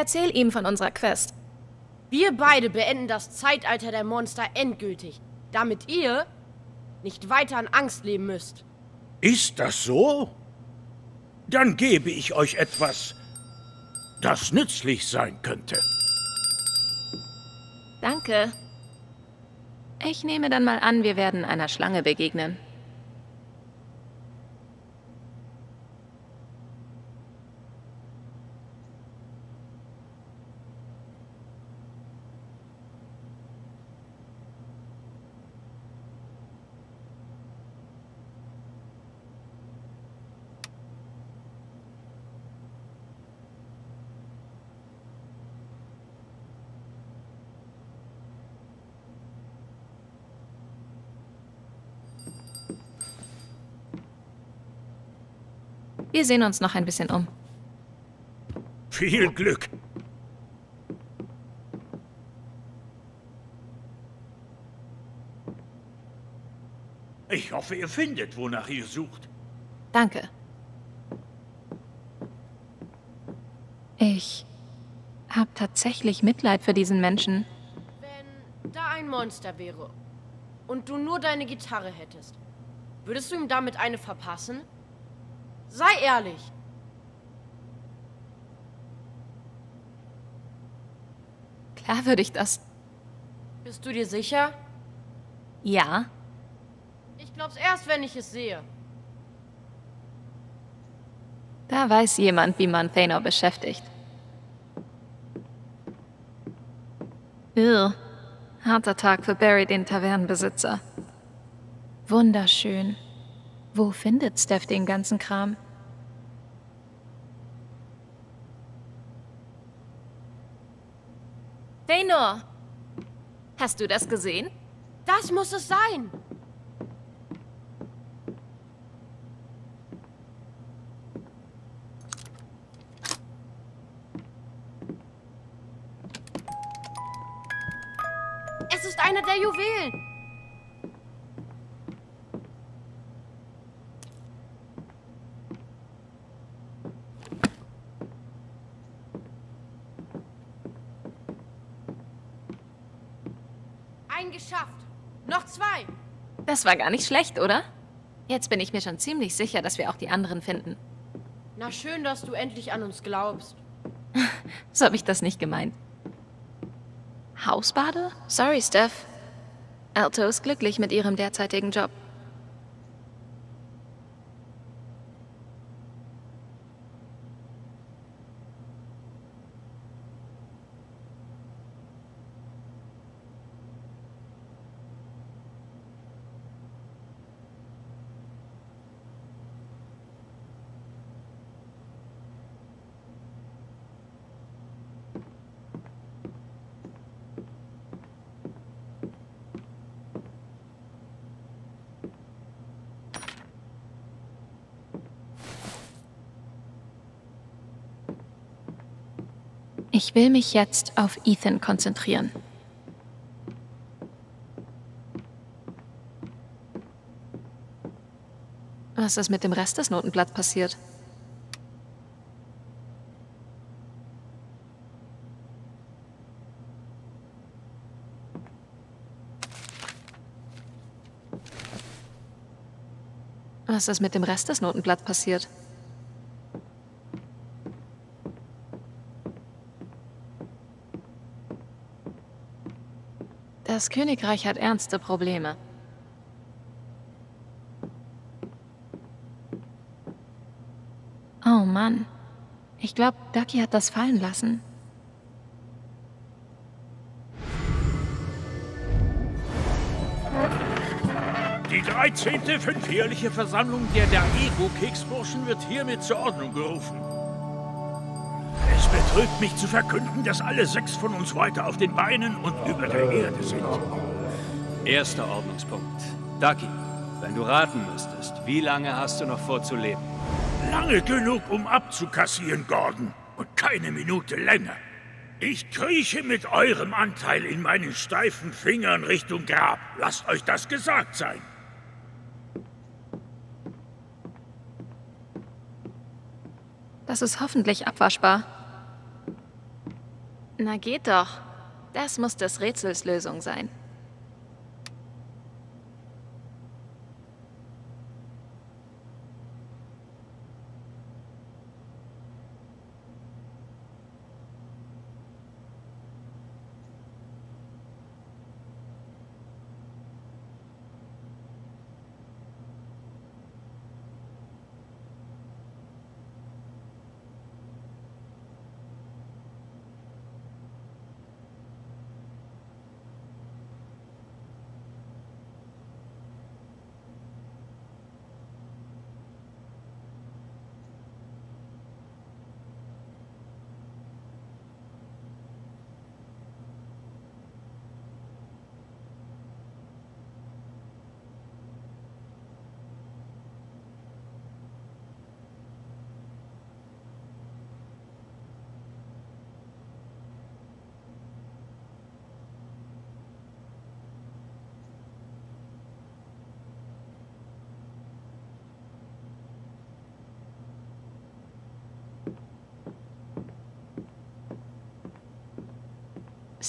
Erzähl ihm von unserer Quest. Wir beide beenden das Zeitalter der Monster endgültig, damit ihr nicht weiter in Angst leben müsst. Ist das so? Dann gebe ich euch etwas, das nützlich sein könnte. Danke. Ich nehme dann mal an, wir werden einer Schlange begegnen. Wir sehen uns noch ein bisschen um. Viel Glück. Ich hoffe, ihr findet, wonach ihr sucht. Danke. Ich habe tatsächlich Mitleid für diesen Menschen. Wenn da ein Monster wäre und du nur deine Gitarre hättest, würdest du ihm damit eine verpassen? Sei ehrlich. Klar würde ich das. Bist du dir sicher? Ja. Ich glaub's erst, wenn ich es sehe. Da weiß jemand, wie man Thanor beschäftigt. Irr. Harter Tag für Barry, den Tavernenbesitzer. Wunderschön. Wo findet Steph den ganzen Kram? Thanor! Hast du das gesehen? Das muss es sein! Das war gar nicht schlecht, oder? Jetzt bin ich mir schon ziemlich sicher, dass wir auch die anderen finden. Na schön, dass du endlich an uns glaubst. So habe ich das nicht gemeint. Hausbade? Sorry, Steph. Alto ist glücklich mit ihrem derzeitigen Job. Ich will mich jetzt auf Ethan konzentrieren. Was ist mit dem Rest des Notenblatts passiert? Was ist mit dem Rest des Notenblatts passiert? Das Königreich hat ernste Probleme. Oh Mann. Ich glaube, Ducky hat das fallen lassen. Die 13. fünfjährliche Versammlung der Daego-Keksburschen wird hiermit zur Ordnung gerufen. Es betrübt mich zu verkünden, dass alle sechs von uns weiter auf den Beinen und über der Erde sind. Erster Ordnungspunkt. Ducky, wenn du raten müsstest, wie lange hast du noch vor zu leben? Lange genug, um abzukassieren, Gordon. Und keine Minute länger. Ich krieche mit eurem Anteil in meinen steifen Fingern Richtung Grab. Lasst euch das gesagt sein. Das ist hoffentlich abwaschbar. Na geht doch. Das muss des Rätsels Lösung sein.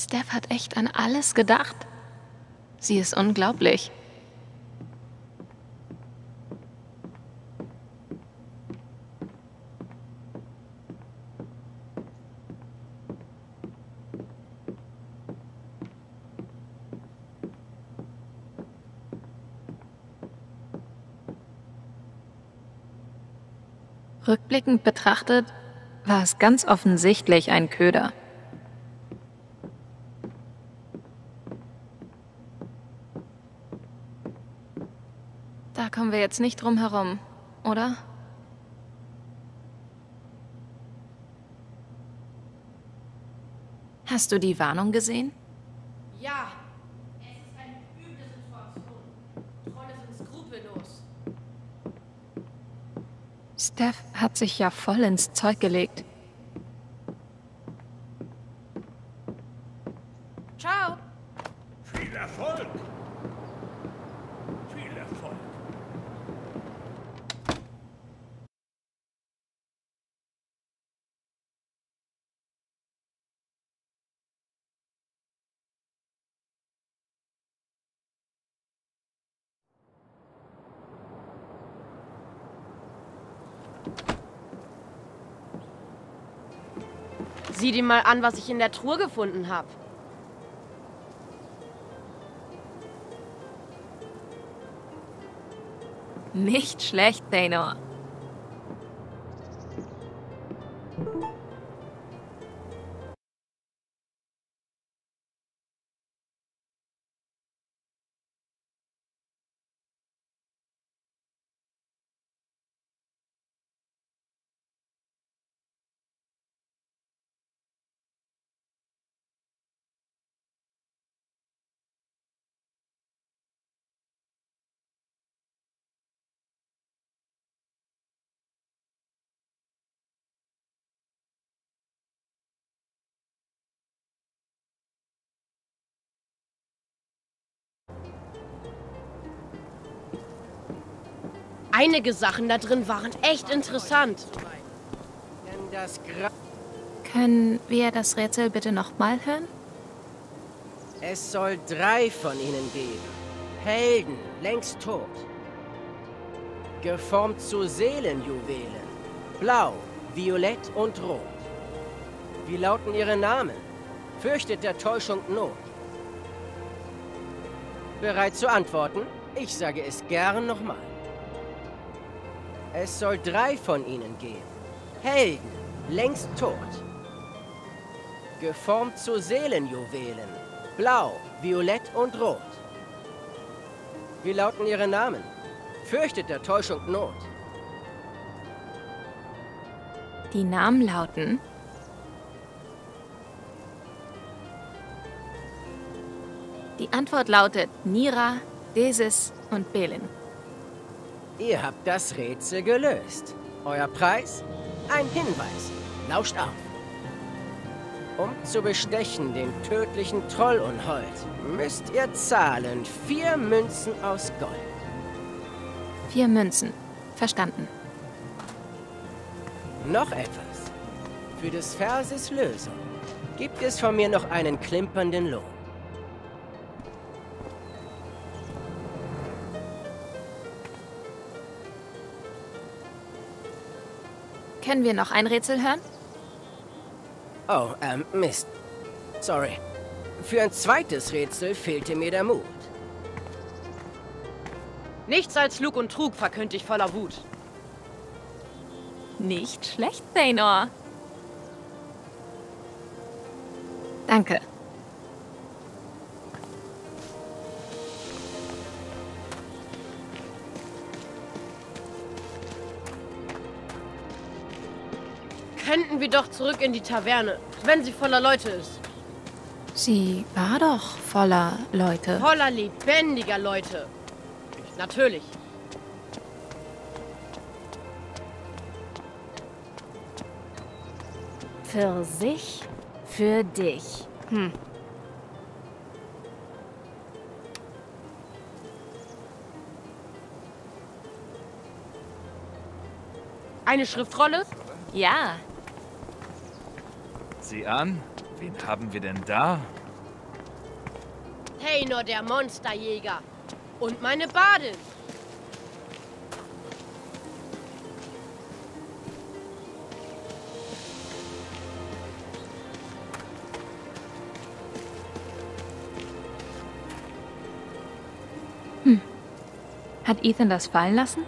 Steph hat echt an alles gedacht. Sie ist unglaublich. Rückblickend betrachtet war es ganz offensichtlich ein Köder. Da kommen wir jetzt nicht drum herum, oder? Hast du die Warnung gesehen? Ja. Es ist eine üble Situation. Trolle sind skrupellos. Steph hat sich ja voll ins Zeug gelegt. Sieh dir mal an, was ich in der Truhe gefunden habe. Nicht schlecht, Thanor. Einige Sachen da drin waren echt interessant. Können wir das Rätsel bitte nochmal hören? Es soll drei von ihnen geben. Helden, längst tot. Geformt zu Seelenjuwelen. Blau, violett und rot. Wie lauten ihre Namen? Fürchtet der Täuschung Not. Bereit zu antworten? Ich sage es gern nochmal. Es soll drei von ihnen geben. Helden, längst tot. Geformt zu Seelenjuwelen. Blau, violett und rot. Wie lauten ihre Namen? Fürchtet der Täuschung Not. Die Namen lauten Die Antwort lautet Nira, Desis und Belin. Ihr habt das Rätsel gelöst. Euer Preis? Ein Hinweis. Lauscht auf. Um zu bestechen den tödlichen Trollunhold, müsst ihr zahlen vier Münzen aus Gold. Vier Münzen. Verstanden. Noch etwas. Für des Verses Lösung gibt es von mir noch einen klimpernden Lohn. Können wir noch ein Rätsel hören? Oh, ähm, Mist. Sorry. Für ein zweites Rätsel fehlte mir der Mut. Nichts als Lug und Trug verkünd ich voller Wut. Nicht schlecht, Thanor. Danke. Könnten wir doch zurück in die Taverne, wenn sie voller Leute ist. Sie war doch voller Leute. Voller lebendiger Leute. Natürlich. Für sich, für dich. Hm. Eine Schriftrolle? Ja. Sieh an, wen haben wir denn da? Taynor, der Monsterjäger. Und meine Badin. Hm. Hat Ethan das fallen lassen?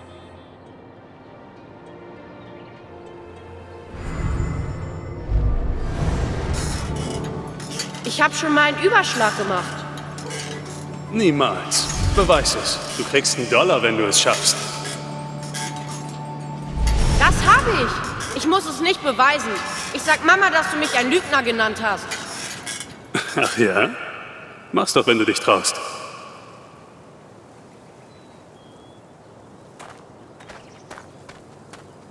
Ich habe schon mal einen Überschlag gemacht. Niemals. Beweis es. Du kriegst einen Dollar, wenn du es schaffst. Das habe ich. Ich muss es nicht beweisen. Ich sag Mama, dass du mich ein Lügner genannt hast. Ach ja? Mach's doch, wenn du dich traust.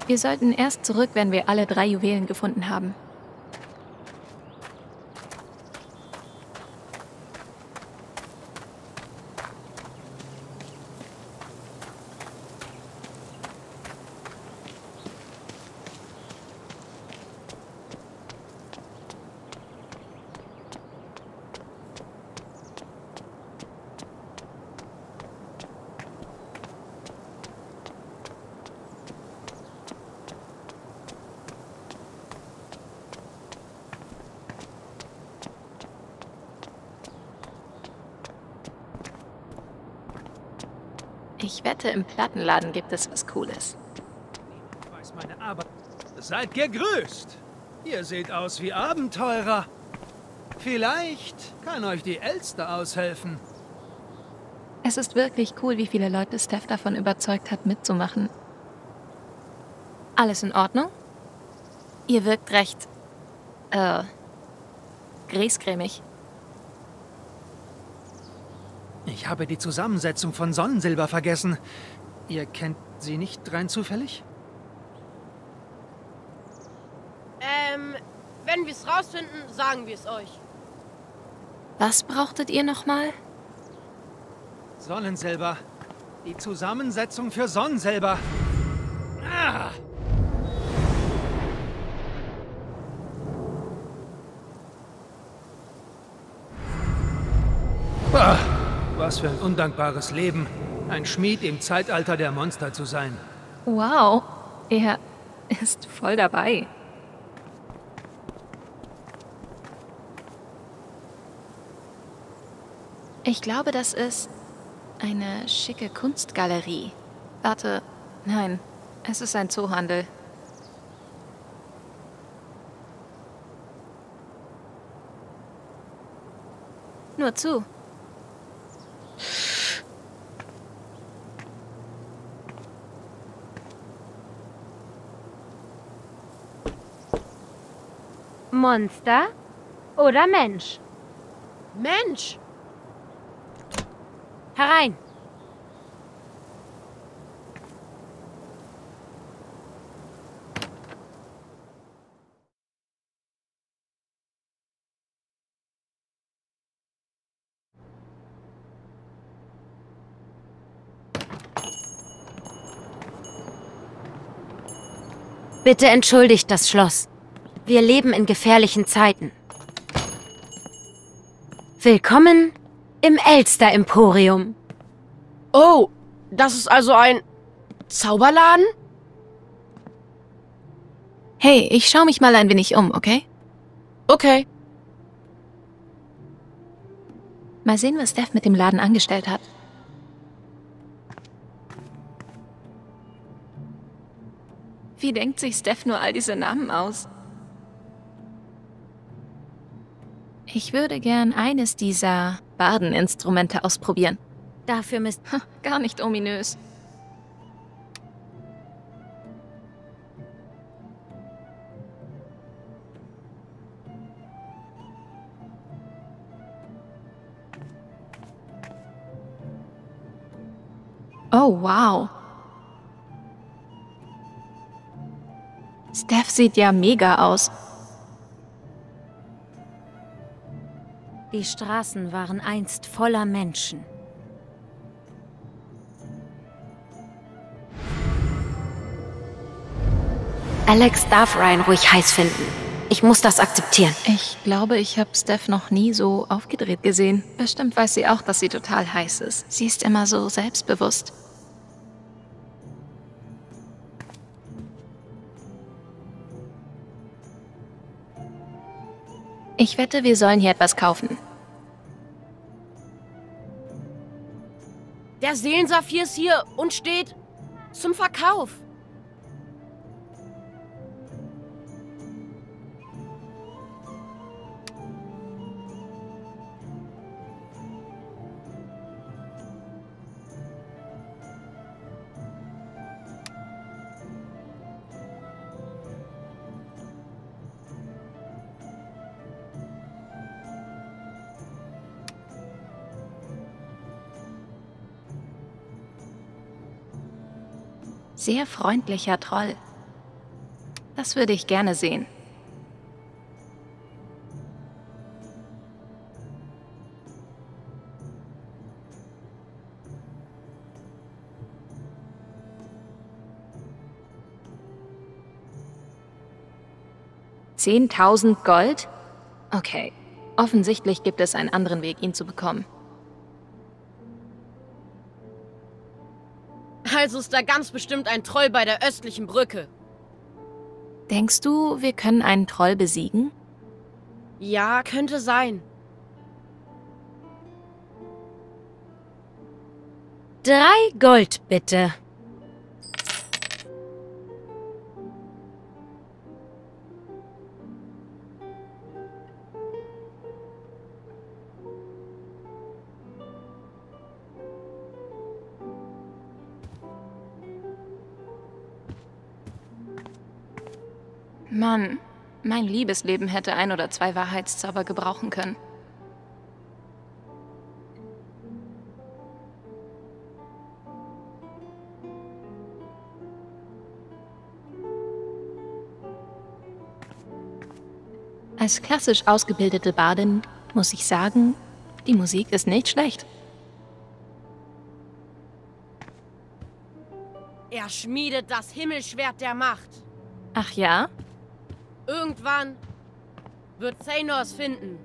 Wir sollten erst zurück, wenn wir alle drei Juwelen gefunden haben. Ich wette, im Plattenladen gibt es was Cooles. weiß meine Arbeit. Seid gegrüßt. Ihr seht aus wie Abenteurer. Vielleicht kann euch die Elster aushelfen. Es ist wirklich cool, wie viele Leute Steph davon überzeugt hat, mitzumachen. Alles in Ordnung? Ihr wirkt recht. äh. grießcremig. Ich habe die Zusammensetzung von Sonnensilber vergessen. Ihr kennt sie nicht rein zufällig? Ähm, wenn wir es rausfinden, sagen wir es euch. Was brauchtet ihr nochmal? Sonnensilber. Die Zusammensetzung für Sonnensilber. Ah! Was für ein undankbares Leben. Ein Schmied im Zeitalter der Monster zu sein. Wow, er ist voll dabei. Ich glaube, das ist eine schicke Kunstgalerie. Warte, nein, es ist ein Zoohandel. Nur zu. Monster oder Mensch? Mensch! Herein! Bitte entschuldigt das Schloss. Wir leben in gefährlichen Zeiten. Willkommen im Elster Emporium. Oh, das ist also ein Zauberladen? Hey, ich schau mich mal ein wenig um, okay? Okay. Mal sehen, was Steph mit dem Laden angestellt hat. Wie denkt sich Steph nur all diese Namen aus? Ich würde gern eines dieser Badeninstrumente ausprobieren. Dafür müsst... Gar nicht ominös. Oh, wow. Steph sieht ja mega aus. Die Straßen waren einst voller Menschen. Alex darf Ryan ruhig heiß finden. Ich muss das akzeptieren. Ich glaube, ich habe Steph noch nie so aufgedreht gesehen. Bestimmt weiß sie auch, dass sie total heiß ist. Sie ist immer so selbstbewusst. Ich wette, wir sollen hier etwas kaufen. Der Seelensaphir ist hier und steht zum Verkauf. Sehr freundlicher Troll. Das würde ich gerne sehen. Zehntausend Gold? Okay. Offensichtlich gibt es einen anderen Weg, ihn zu bekommen. Also ist da ganz bestimmt ein Troll bei der östlichen Brücke. Denkst du, wir können einen Troll besiegen? Ja, könnte sein. Drei Gold, bitte. Mann, mein Liebesleben hätte ein oder zwei Wahrheitszauber gebrauchen können. Als klassisch ausgebildete Bardin muss ich sagen, die Musik ist nicht schlecht. Er schmiedet das Himmelschwert der Macht. Ach ja? Irgendwann wird Thanos finden.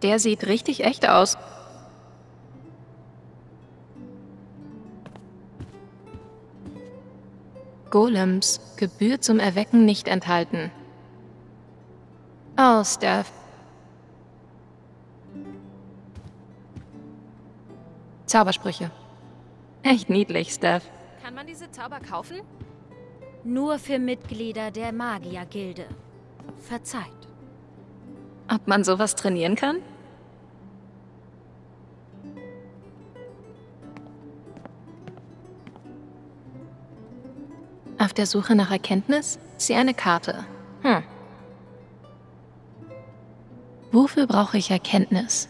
Der sieht richtig echt aus. Golems, Gebühr zum Erwecken nicht enthalten. Oh, Steph. Zaubersprüche. Echt niedlich, Steph. Kann man diese Zauber kaufen? Nur für Mitglieder der Magiergilde. Verzeiht. Ob man sowas trainieren kann? Auf der Suche nach Erkenntnis? Sie eine Karte. Hm. Wofür brauche ich Erkenntnis?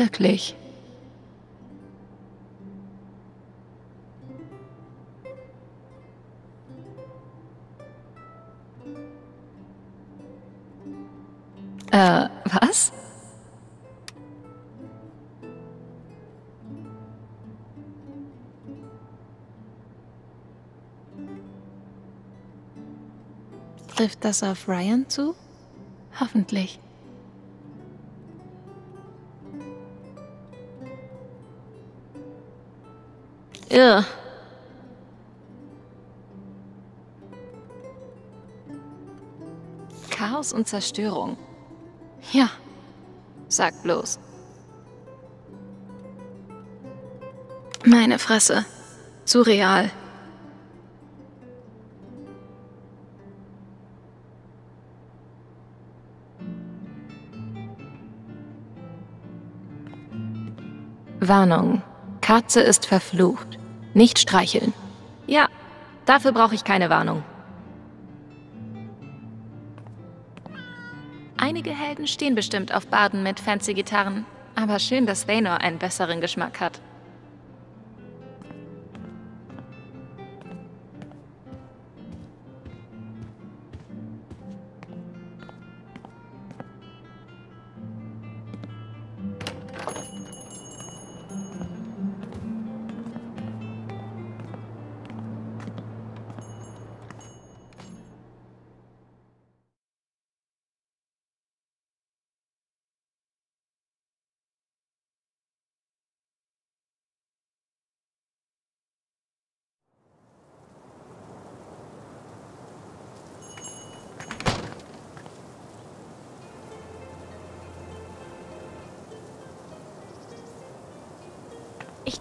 Wirklich. Äh, was? Trifft das auf Ryan zu? Hoffentlich. Ugh. Chaos und Zerstörung. Ja, sag bloß. Meine Fresse. Surreal. Warnung. Katze ist verflucht. Nicht streicheln. Ja, dafür brauche ich keine Warnung. Einige Helden stehen bestimmt auf Baden mit fancy Gitarren. Aber schön, dass Thanor einen besseren Geschmack hat.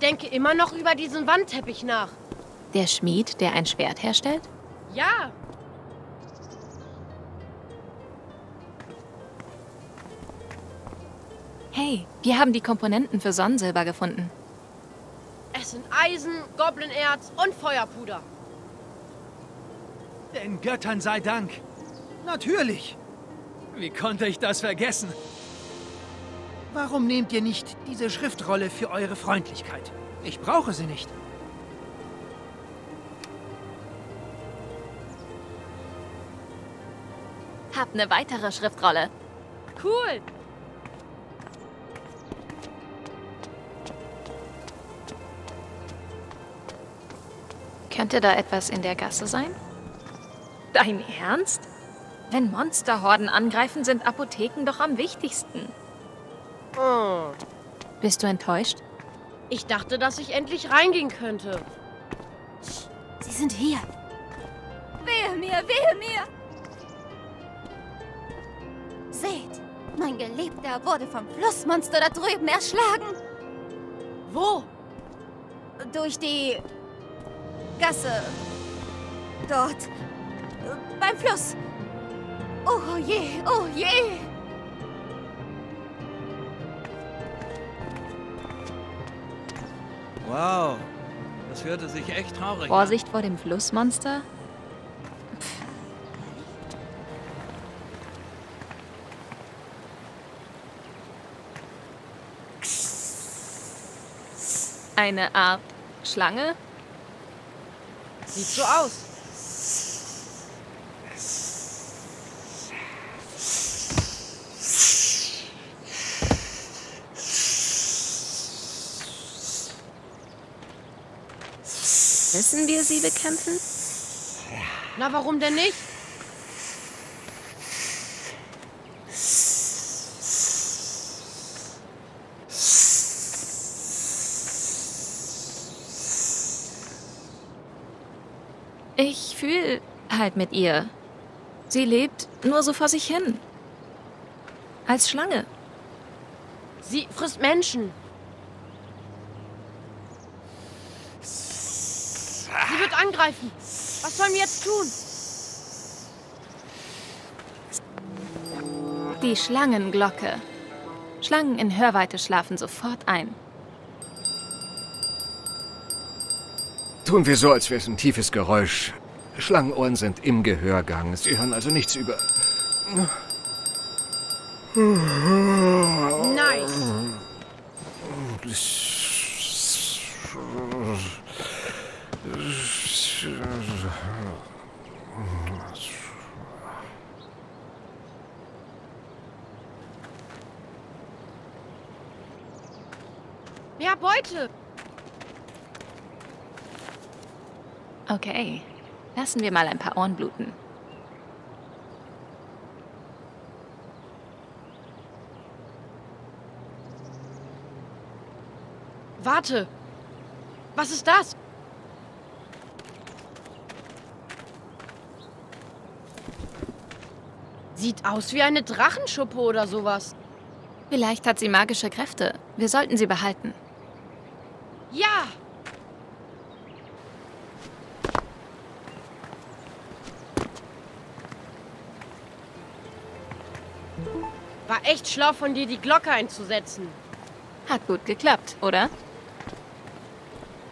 Denke immer noch über diesen Wandteppich nach. Der Schmied, der ein Schwert herstellt? Ja. Hey, wir haben die Komponenten für Sonnensilber gefunden. Es sind Eisen, Goblinerz und Feuerpuder. Den Göttern sei Dank. Natürlich. Wie konnte ich das vergessen? Warum nehmt ihr nicht diese Schriftrolle für eure Freundlichkeit? Ich brauche sie nicht. Hab eine weitere Schriftrolle. Cool. Könnte da etwas in der Gasse sein? Dein Ernst? Wenn Monsterhorden angreifen, sind Apotheken doch am wichtigsten. Oh. Bist du enttäuscht? Ich dachte, dass ich endlich reingehen könnte. Sie sind hier. Wehe mir, wehe mir! Seht, mein Geliebter wurde vom Flussmonster da drüben erschlagen. Wo? Durch die Gasse. Dort. Beim Fluss. Oh je, oh je. Wow, das hörte sich echt traurig an. Vorsicht vor dem Flussmonster? Eine Art Schlange? Sieht so aus. Müssen wir sie bekämpfen? Na, warum denn nicht? Ich fühle halt mit ihr. Sie lebt nur so vor sich hin. Als Schlange. Sie frisst Menschen. Sie wird angreifen. Was sollen wir jetzt tun? Die Schlangenglocke. Schlangen in Hörweite schlafen sofort ein. Tun wir so, als wäre es ein tiefes Geräusch. Schlangenohren sind im Gehörgang. Sie hören also nichts über... Nice. Mehr Beute. Okay, lassen wir mal ein paar Ohren bluten. Warte. Was ist das? Sieht aus wie eine Drachenschuppe oder sowas. Vielleicht hat sie magische Kräfte. Wir sollten sie behalten. Ja! War echt schlau von dir, die Glocke einzusetzen. Hat gut geklappt, oder?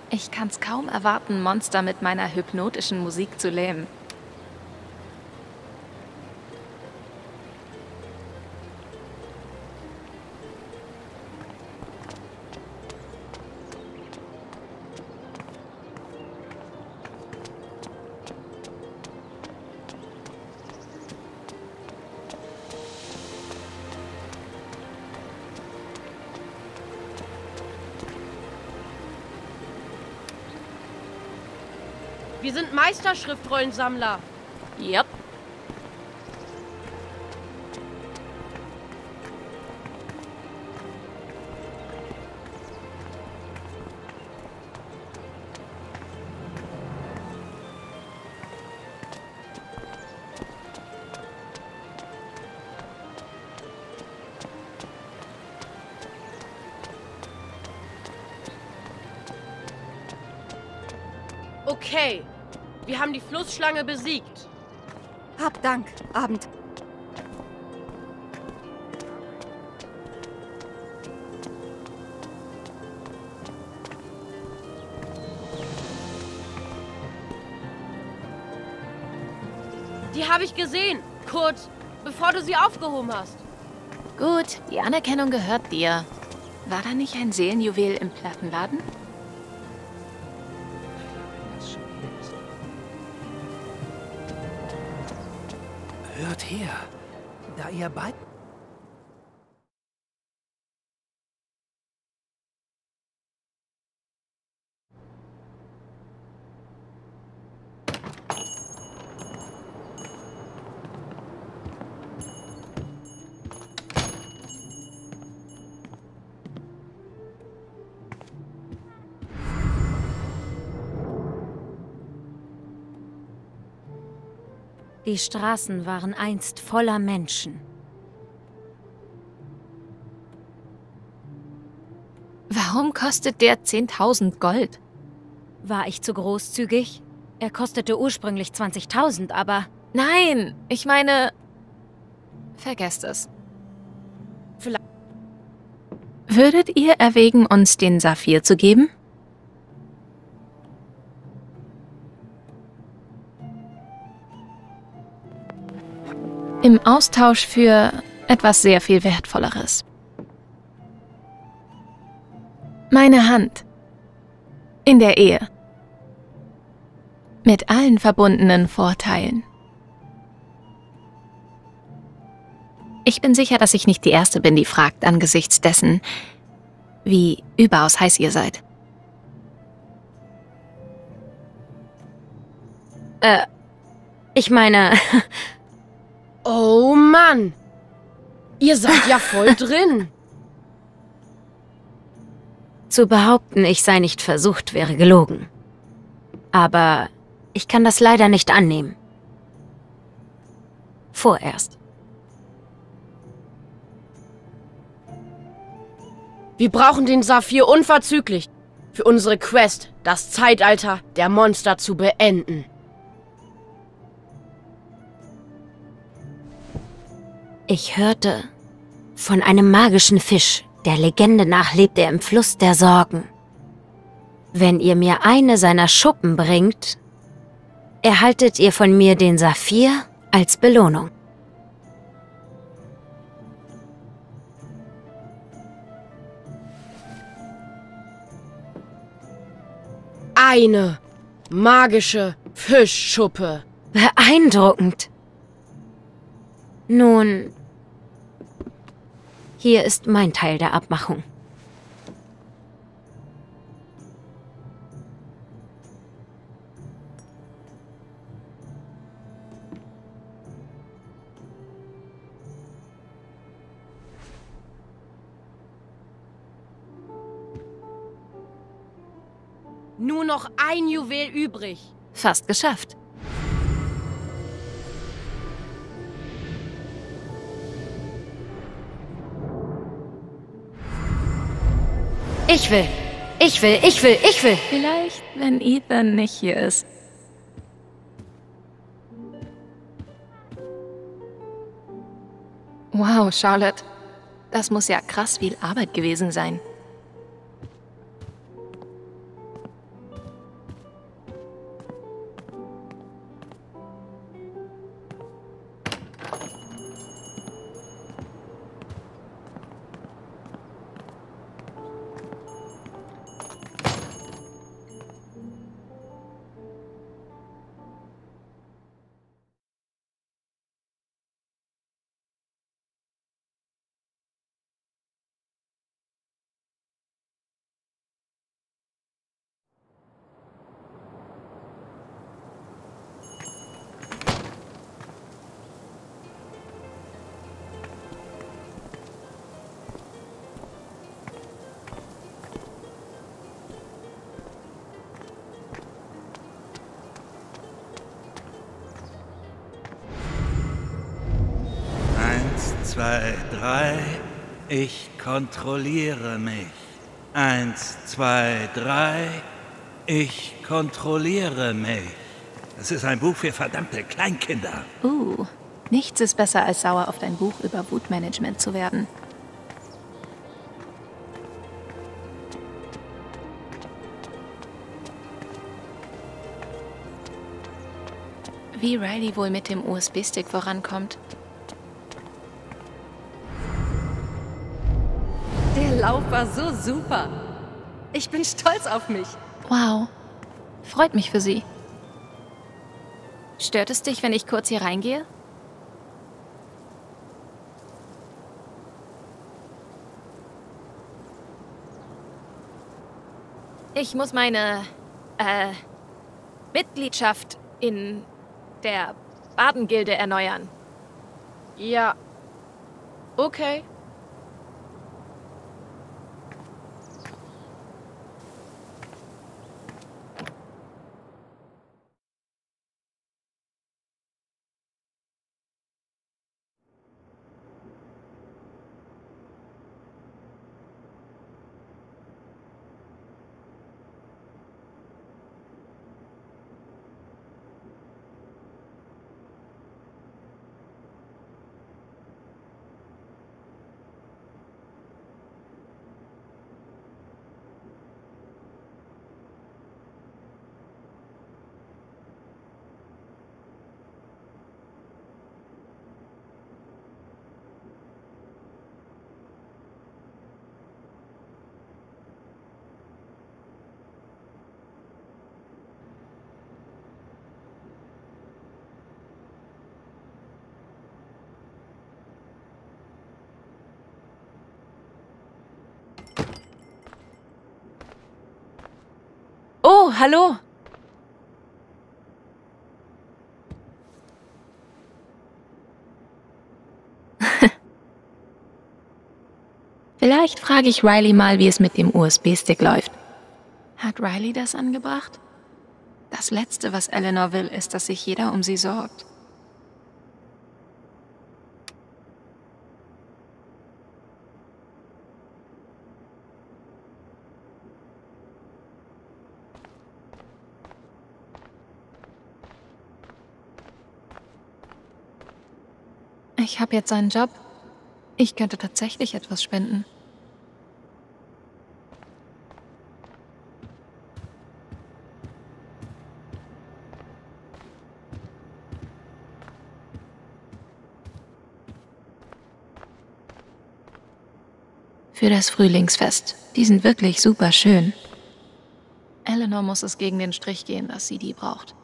Ich kann's kaum erwarten, Monster mit meiner hypnotischen Musik zu lähmen. Meisterschriftrollensammler. Yep. Flussschlange besiegt. Hab Dank, Abend. Die habe ich gesehen. Kurt, bevor du sie aufgehoben hast. Gut, die Anerkennung gehört dir. War da nicht ein Seelenjuwel im Plattenladen? herbei? Die Straßen waren einst voller Menschen. Kostet der 10.000 Gold? War ich zu großzügig? Er kostete ursprünglich 20.000, aber... Nein, ich meine... Vergesst es. Vielleicht Würdet ihr erwägen, uns den Saphir zu geben? Im Austausch für etwas sehr viel Wertvolleres. Meine Hand. In der Ehe. Mit allen verbundenen Vorteilen. Ich bin sicher, dass ich nicht die Erste bin, die fragt angesichts dessen, wie überaus heiß ihr seid. Äh, ich meine... Oh Mann! Ihr seid ja voll drin. Zu behaupten, ich sei nicht versucht, wäre gelogen. Aber ich kann das leider nicht annehmen. Vorerst. Wir brauchen den Saphir unverzüglich für unsere Quest, das Zeitalter der Monster zu beenden. Ich hörte von einem magischen Fisch, der Legende nach lebt er im Fluss der Sorgen. Wenn ihr mir eine seiner Schuppen bringt, erhaltet ihr von mir den Saphir als Belohnung. Eine magische Fischschuppe. Beeindruckend. Nun, hier ist mein Teil der Abmachung. Nur noch ein Juwel übrig. Fast geschafft. Ich will. Ich will, ich will, ich will. Vielleicht, wenn Ethan nicht hier ist. Wow, Charlotte. Das muss ja krass viel Arbeit gewesen sein. Kontrolliere mich. Eins, zwei, drei. Ich kontrolliere mich. Das ist ein Buch für verdammte Kleinkinder. Uh, nichts ist besser als sauer auf dein Buch über Wutmanagement zu werden. Wie Riley wohl mit dem USB-Stick vorankommt? War so super. Ich bin stolz auf mich. Wow. Freut mich für Sie. Stört es dich, wenn ich kurz hier reingehe? Ich muss meine äh, Mitgliedschaft in der Badengilde erneuern. Ja. Okay. Hallo. Vielleicht frage ich Riley mal, wie es mit dem USB-Stick läuft. Hat Riley das angebracht? Das Letzte, was Eleanor will, ist, dass sich jeder um sie sorgt. Ich habe jetzt einen Job. Ich könnte tatsächlich etwas spenden. Für das Frühlingsfest. Die sind wirklich super schön. Eleanor muss es gegen den Strich gehen, dass sie die braucht.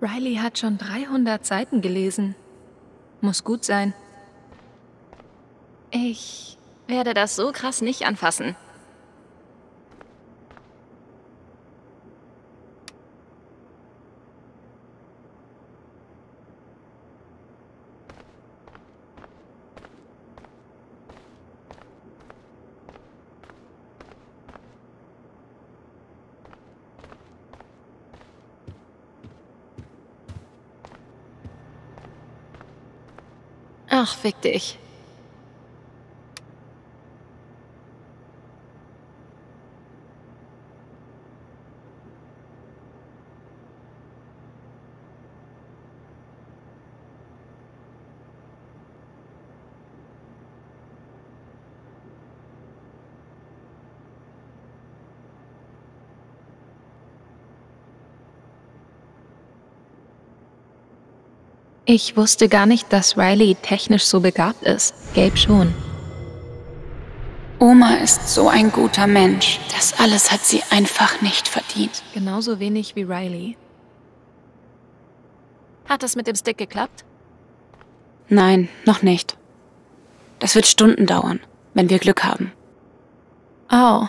Riley hat schon 300 Seiten gelesen. Muss gut sein. Ich werde das so krass nicht anfassen. Ach, fick dich. Ich wusste gar nicht, dass Riley technisch so begabt ist. Gabe schon. Oma ist so ein guter Mensch. Das alles hat sie einfach nicht verdient. Genauso wenig wie Riley. Hat es mit dem Stick geklappt? Nein, noch nicht. Das wird Stunden dauern, wenn wir Glück haben. Oh.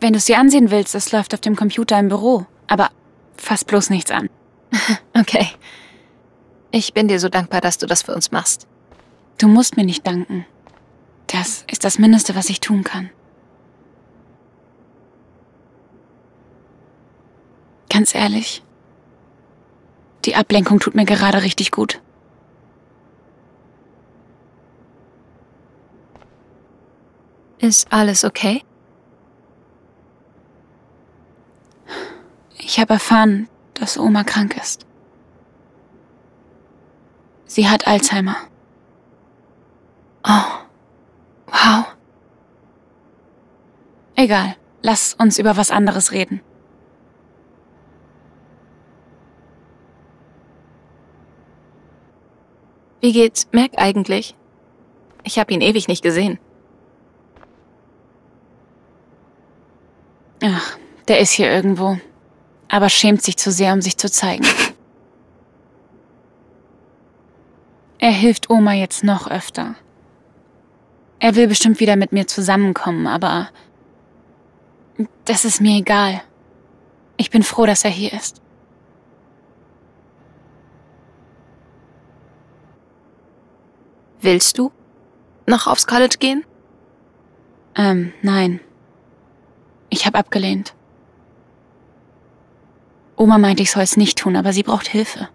Wenn du es dir ansehen willst, es läuft auf dem Computer im Büro. Aber fass bloß nichts an. Okay. Ich bin dir so dankbar, dass du das für uns machst. Du musst mir nicht danken. Das ist das Mindeste, was ich tun kann. Ganz ehrlich, die Ablenkung tut mir gerade richtig gut. Ist alles okay? Ich habe erfahren, dass Oma krank ist. Sie hat Alzheimer. Oh, wow. Egal, lass uns über was anderes reden. Wie geht's Mac eigentlich? Ich habe ihn ewig nicht gesehen. Ach, der ist hier irgendwo aber schämt sich zu sehr, um sich zu zeigen. Er hilft Oma jetzt noch öfter. Er will bestimmt wieder mit mir zusammenkommen, aber das ist mir egal. Ich bin froh, dass er hier ist. Willst du noch aufs College gehen? Ähm, nein. Ich habe abgelehnt. Oma meinte, ich soll es nicht tun, aber sie braucht Hilfe.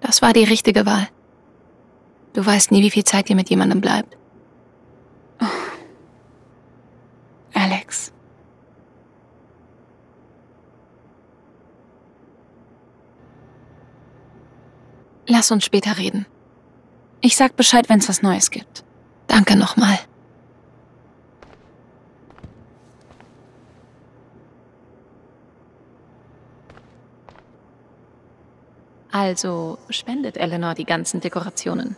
Das war die richtige Wahl. Du weißt nie, wie viel Zeit dir mit jemandem bleibt. Oh. Alex. Lass uns später reden. Ich sag Bescheid, wenn's was Neues gibt. Danke nochmal. Also spendet Eleanor die ganzen Dekorationen.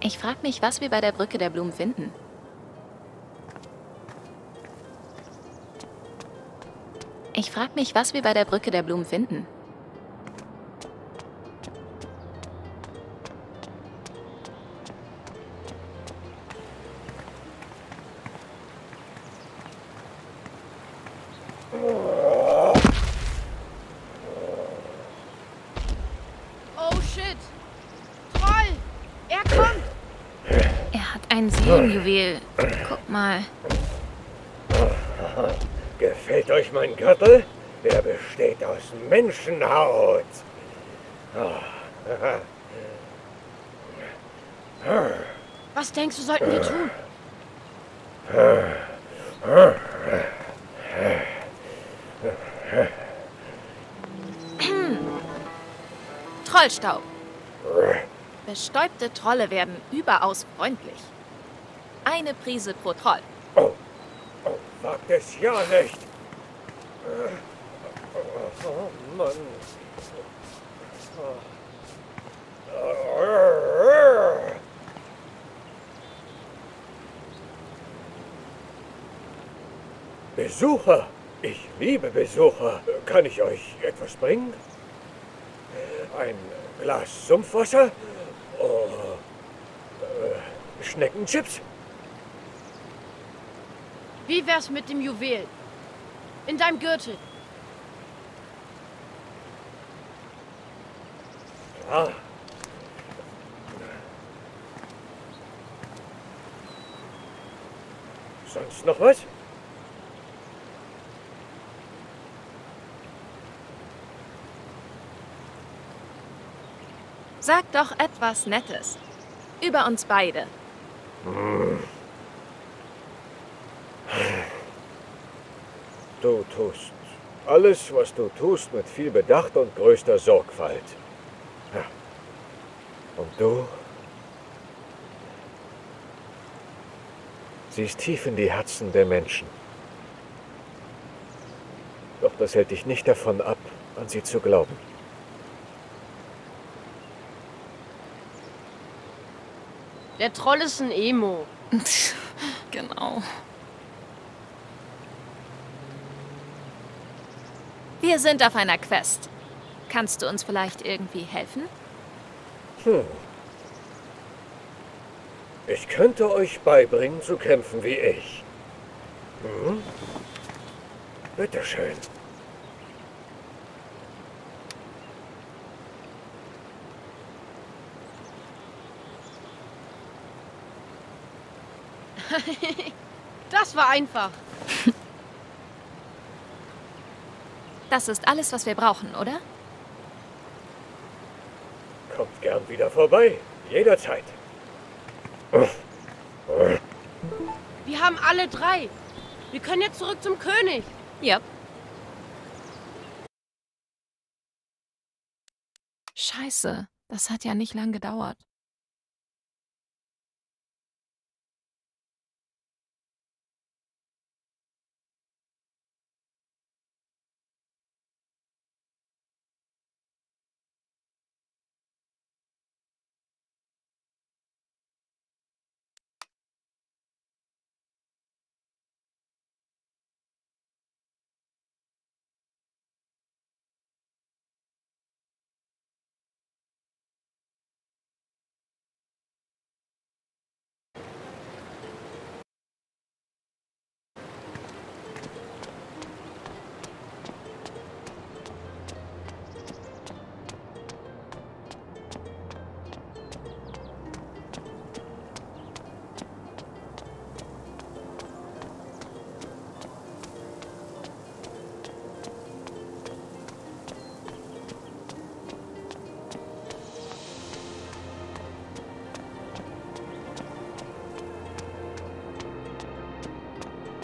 Ich frage mich, was wir bei der Brücke der Blumen finden. Ich frage mich, was wir bei der Brücke der Blumen finden. Denkst du, sollten wir tun? Trollstaub. Bestäubte Trolle werden überaus freundlich. Eine Prise pro Troll. Wagt es ja nicht. Oh Mann. Besucher. Ich liebe Besucher. Kann ich euch etwas bringen? Ein Glas Sumpfwasser? Oh, äh, Schneckenchips? Wie wär's mit dem Juwel? In deinem Gürtel. Ah. Sonst noch was? Sag doch etwas Nettes. Über uns beide. Du tust alles, was du tust, mit viel Bedacht und größter Sorgfalt. Und du? Siehst tief in die Herzen der Menschen. Doch das hält dich nicht davon ab, an sie zu glauben. Der Troll ist ein Emo. genau. Wir sind auf einer Quest. Kannst du uns vielleicht irgendwie helfen? Hm. Ich könnte euch beibringen zu kämpfen wie ich. Hm? Bitteschön. das war einfach. Das ist alles, was wir brauchen, oder? Kommt gern wieder vorbei. Jederzeit. Wir haben alle drei. Wir können jetzt zurück zum König. Ja. Scheiße, das hat ja nicht lang gedauert.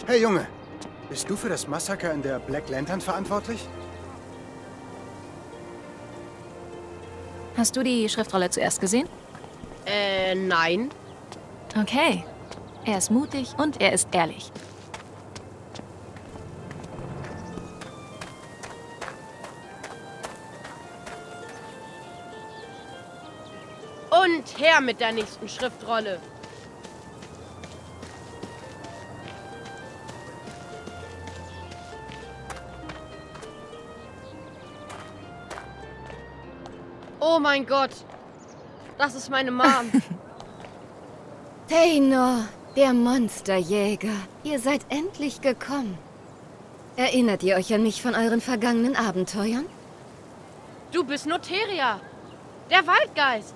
Hey Junge, bist du für das Massaker in der Black Lantern verantwortlich? Hast du die Schriftrolle zuerst gesehen? Äh, nein. Okay. Er ist mutig und er ist ehrlich. Und her mit der nächsten Schriftrolle. Mein Gott. Das ist meine Mom. Taynor, der Monsterjäger. Ihr seid endlich gekommen. Erinnert ihr euch an mich von euren vergangenen Abenteuern? Du bist Noteria. Der Waldgeist.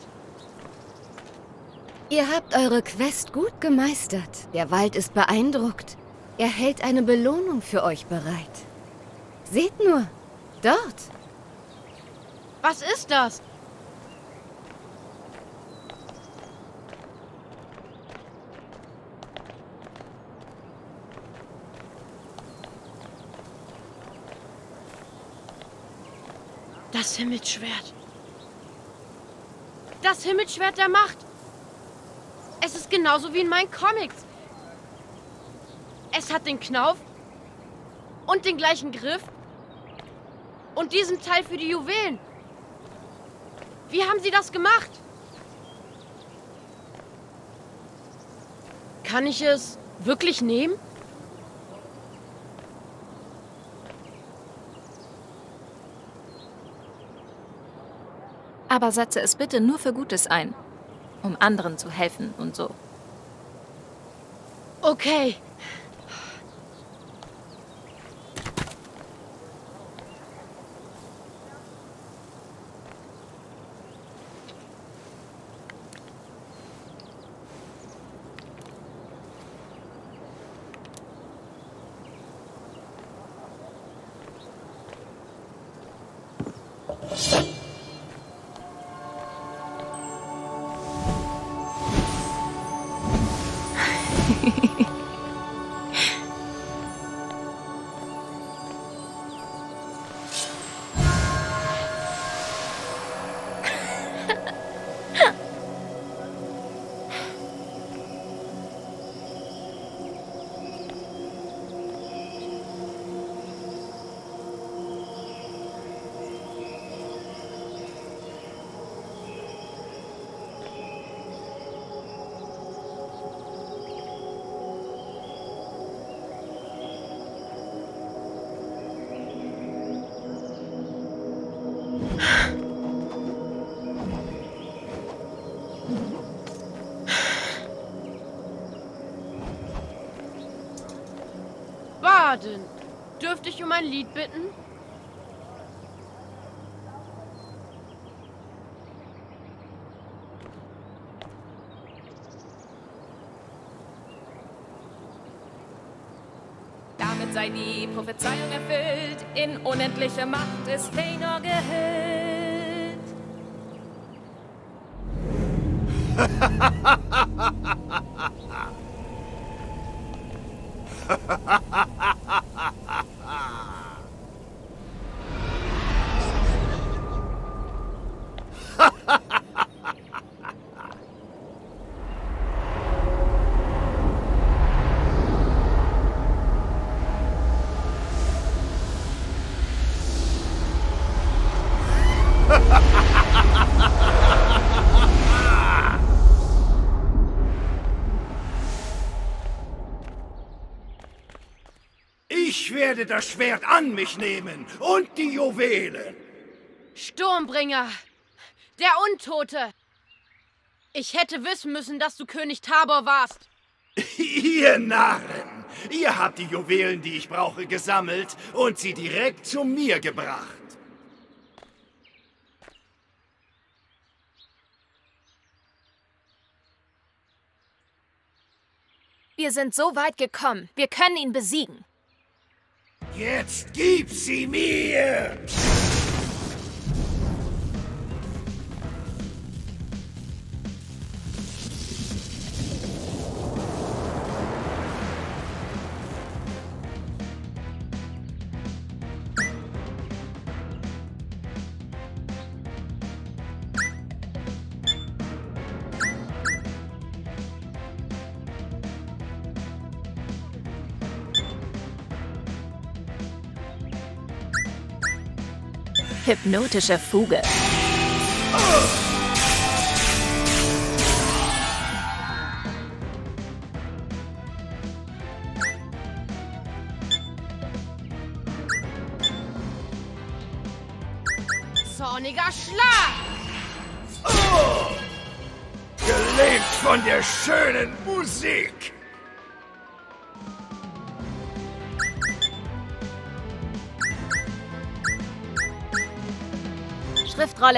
Ihr habt eure Quest gut gemeistert. Der Wald ist beeindruckt. Er hält eine Belohnung für euch bereit. Seht nur, dort. Was ist das? Das Himmelsschwert. Das Himmelsschwert der Macht. Es ist genauso wie in meinen Comics. Es hat den Knauf und den gleichen Griff und diesen Teil für die Juwelen. Wie haben Sie das gemacht? Kann ich es wirklich nehmen? Aber setze es bitte nur für Gutes ein. Um anderen zu helfen und so. Okay. Um ein Lied bitten? Damit sei die Prophezeiung erfüllt, in unendliche Macht ist Feanor gehüllt. Werde das Schwert an mich nehmen und die Juwelen. Sturmbringer. Der Untote. Ich hätte wissen müssen, dass du König Tabor warst. Ihr Narren! Ihr habt die Juwelen, die ich brauche, gesammelt und sie direkt zu mir gebracht. Wir sind so weit gekommen. Wir können ihn besiegen. Jetzt gib sie mir! Hypnotische Fuge.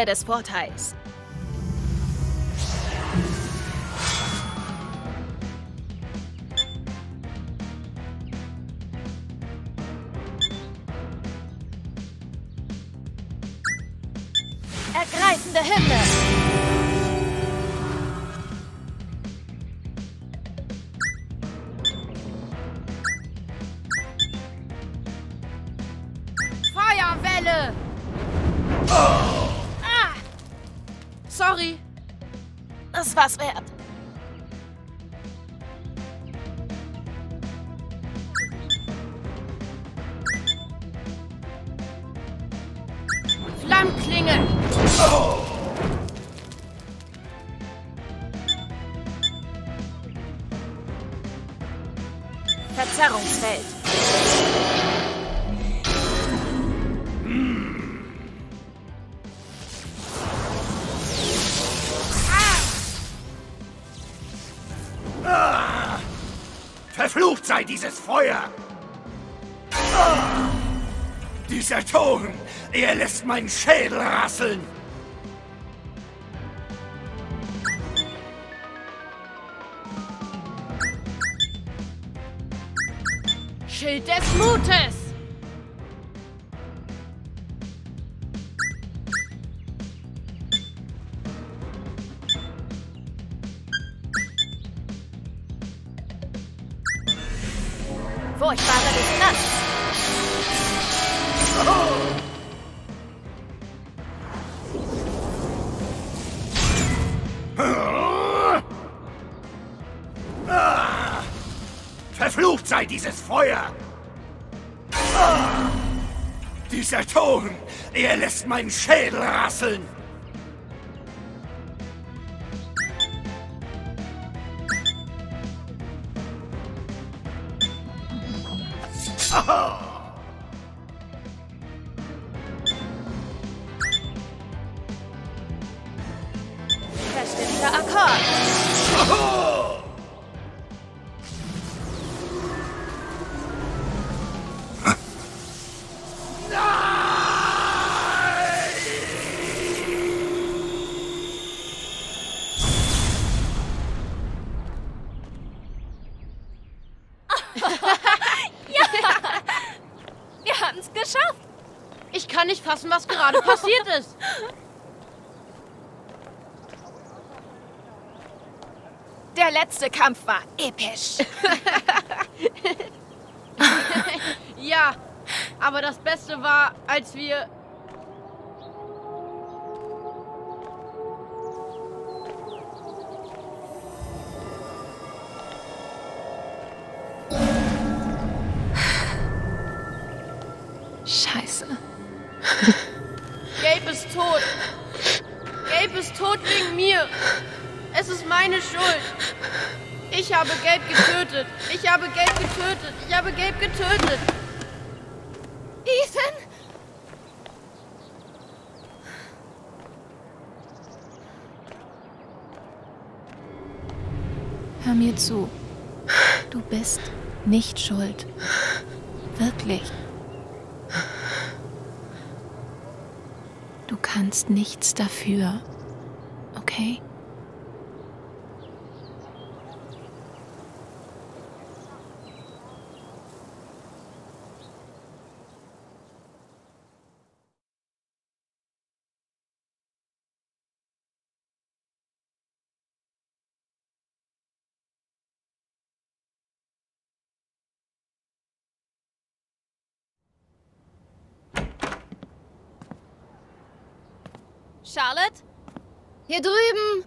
Falle des Vorteils. sei dieses Feuer! Ah! Dieser Ton, er lässt meinen Schädel rasseln! Feuer! Ah! Dieser Ton, er lässt meinen Schädel rasseln! als wir nicht schuld. Wirklich. Du kannst nichts dafür. Charlotte? Hier drüben!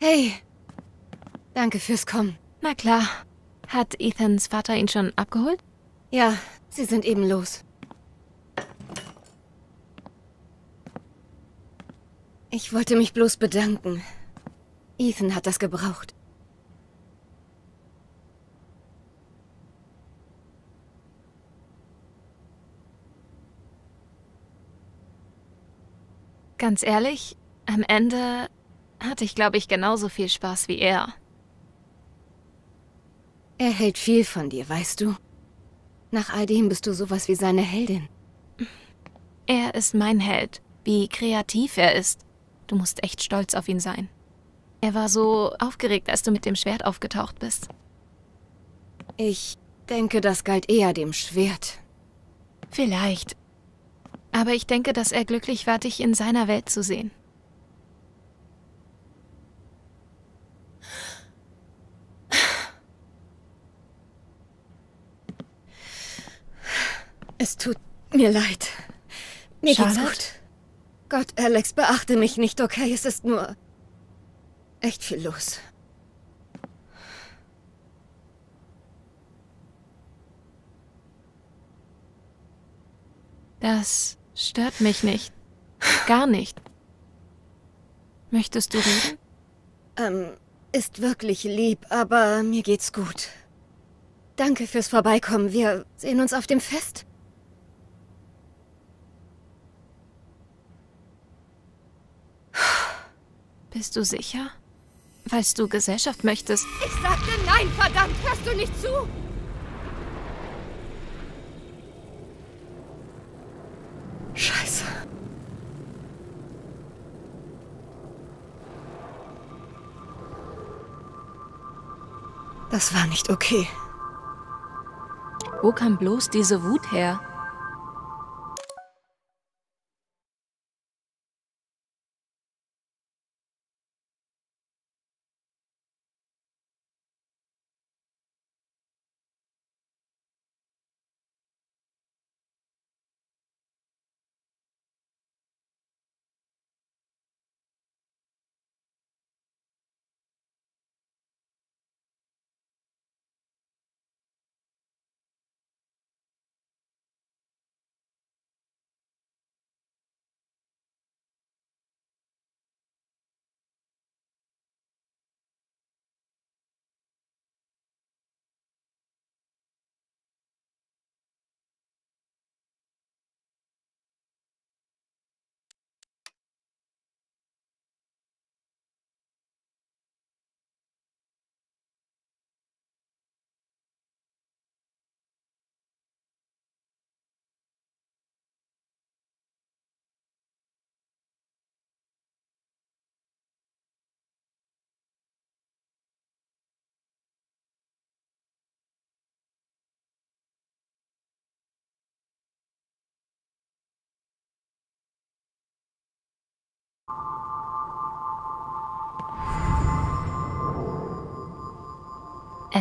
Hey, danke fürs Kommen. Na klar. Hat Ethans Vater ihn schon abgeholt? Ja, sie sind eben los. Ich wollte mich bloß bedanken. Ethan hat das gebraucht. Ganz ehrlich, am Ende hatte ich, glaube ich, genauso viel Spaß wie er. Er hält viel von dir, weißt du? Nach all dem bist du sowas wie seine Heldin. Er ist mein Held. Wie kreativ er ist. Du musst echt stolz auf ihn sein. Er war so aufgeregt, als du mit dem Schwert aufgetaucht bist. Ich denke, das galt eher dem Schwert. Vielleicht. Aber ich denke, dass er glücklich war, dich in seiner Welt zu sehen. Es tut mir leid. Mir Charlotte? geht's gut. Gott, Alex, beachte mich nicht, okay? Es ist nur echt viel los. Das stört mich nicht. Gar nicht. Möchtest du reden? Ähm, ist wirklich lieb, aber mir geht's gut. Danke fürs Vorbeikommen. Wir sehen uns auf dem Fest. Bist du sicher? Falls du Gesellschaft möchtest. Ich sagte nein, verdammt! Hörst du nicht zu? Scheiße. Das war nicht okay. Wo kam bloß diese Wut her?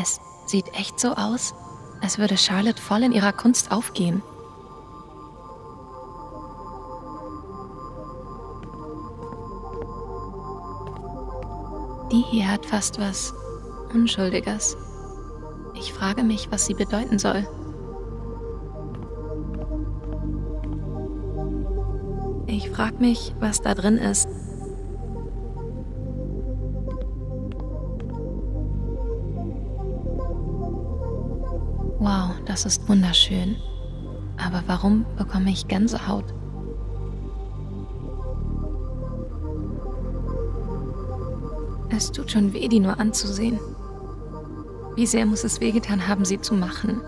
Es sieht echt so aus, als würde Charlotte voll in ihrer Kunst aufgehen. Die hier hat fast was Unschuldiges. Ich frage mich, was sie bedeuten soll. Ich frage mich, was da drin ist. Das ist wunderschön. Aber warum bekomme ich Gänsehaut? Es tut schon weh, die nur anzusehen. Wie sehr muss es wehgetan haben, sie zu machen?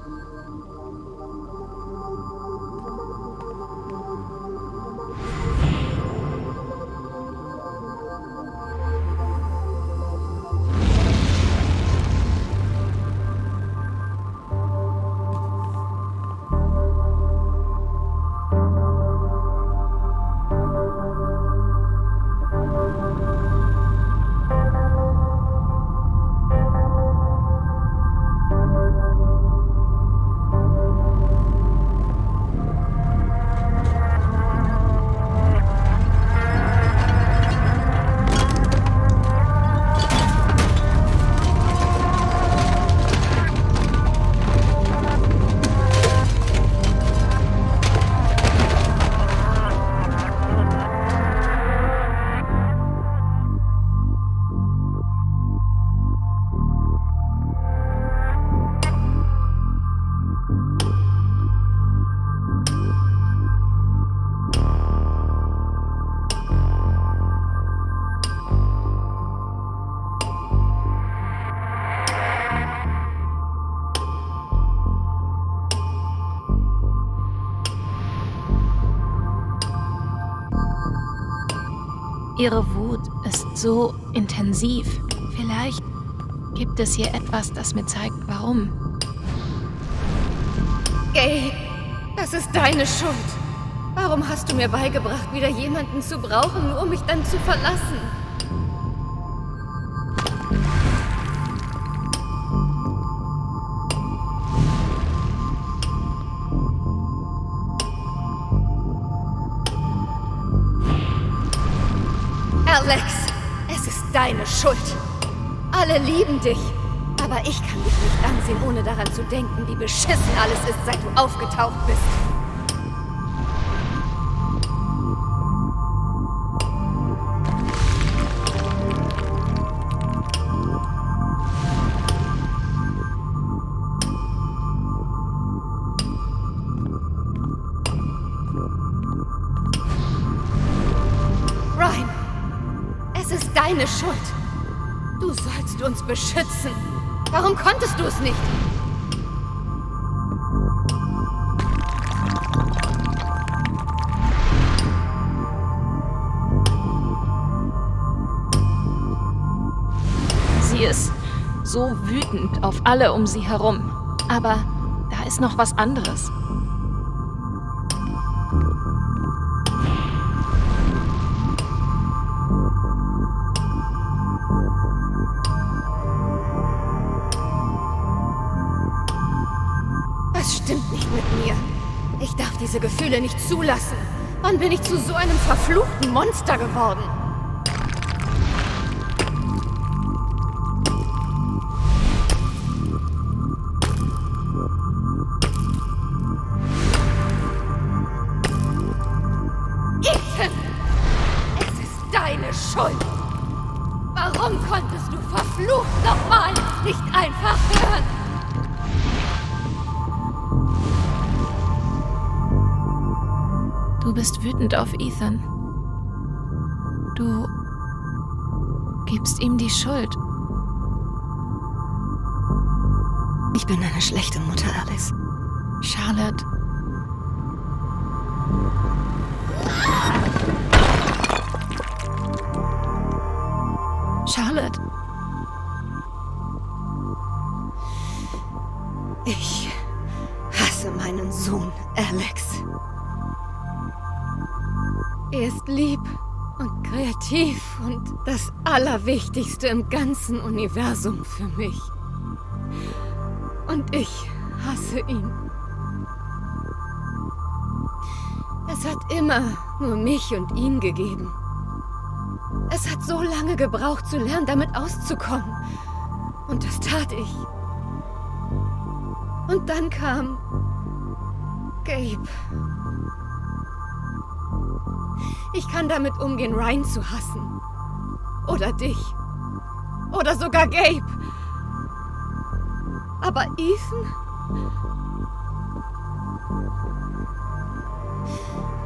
So intensiv. Vielleicht gibt es hier etwas, das mir zeigt, warum. Gabe, das ist deine Schuld. Warum hast du mir beigebracht, wieder jemanden zu brauchen, nur um mich dann zu verlassen? Dich. Aber ich kann dich nicht ansehen, ohne daran zu denken, wie beschissen alles ist, seit du aufgetaucht bist. Alle um sie herum. Aber da ist noch was anderes. Was stimmt nicht mit mir? Ich darf diese Gefühle nicht zulassen. Wann bin ich zu so einem verfluchten Monster geworden? Charlotte. Ich hasse meinen Sohn, Alex. Er ist lieb und kreativ und das Allerwichtigste im ganzen Universum für mich. Und ich hasse ihn. Es hat immer nur mich und ihn gegeben. Es hat so lange gebraucht zu lernen, damit auszukommen. Und das tat ich. Und dann kam Gabe. Ich kann damit umgehen, Ryan zu hassen. Oder dich. Oder sogar Gabe. Aber Ethan?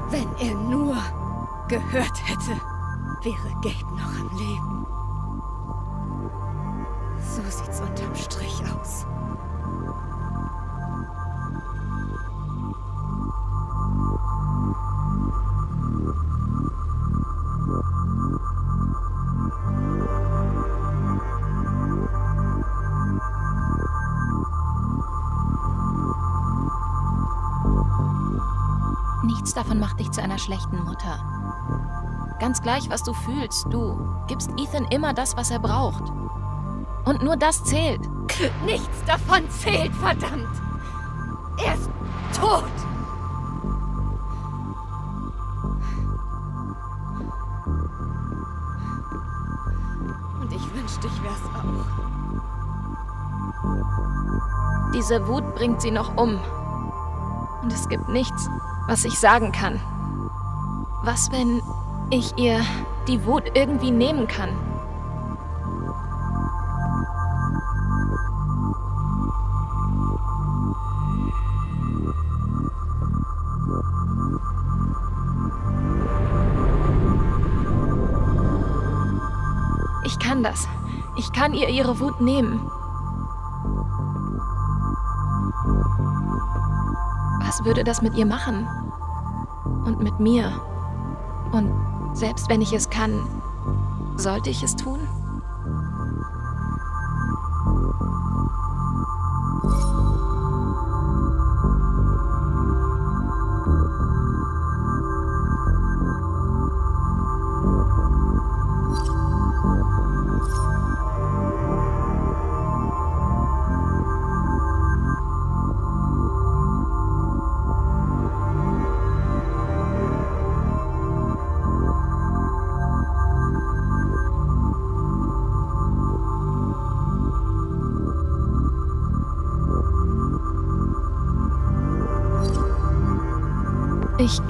Wenn er nur gehört hätte, wäre Gabe noch am Leben. So sieht's unterm Strich aus. Nichts davon macht dich zu einer schlechten Mutter. Ganz gleich, was du fühlst, du gibst Ethan immer das, was er braucht. Und nur das zählt. Nichts davon zählt, verdammt! Er ist tot! Und ich wünschte, ich wär's auch. Diese Wut bringt sie noch um. Und es gibt nichts, was ich sagen kann. Was, wenn ich ihr die Wut irgendwie nehmen kann? Ich kann das. Ich kann ihr ihre Wut nehmen. Was würde das mit ihr machen? Und mit mir? Und selbst wenn ich es kann, sollte ich es tun?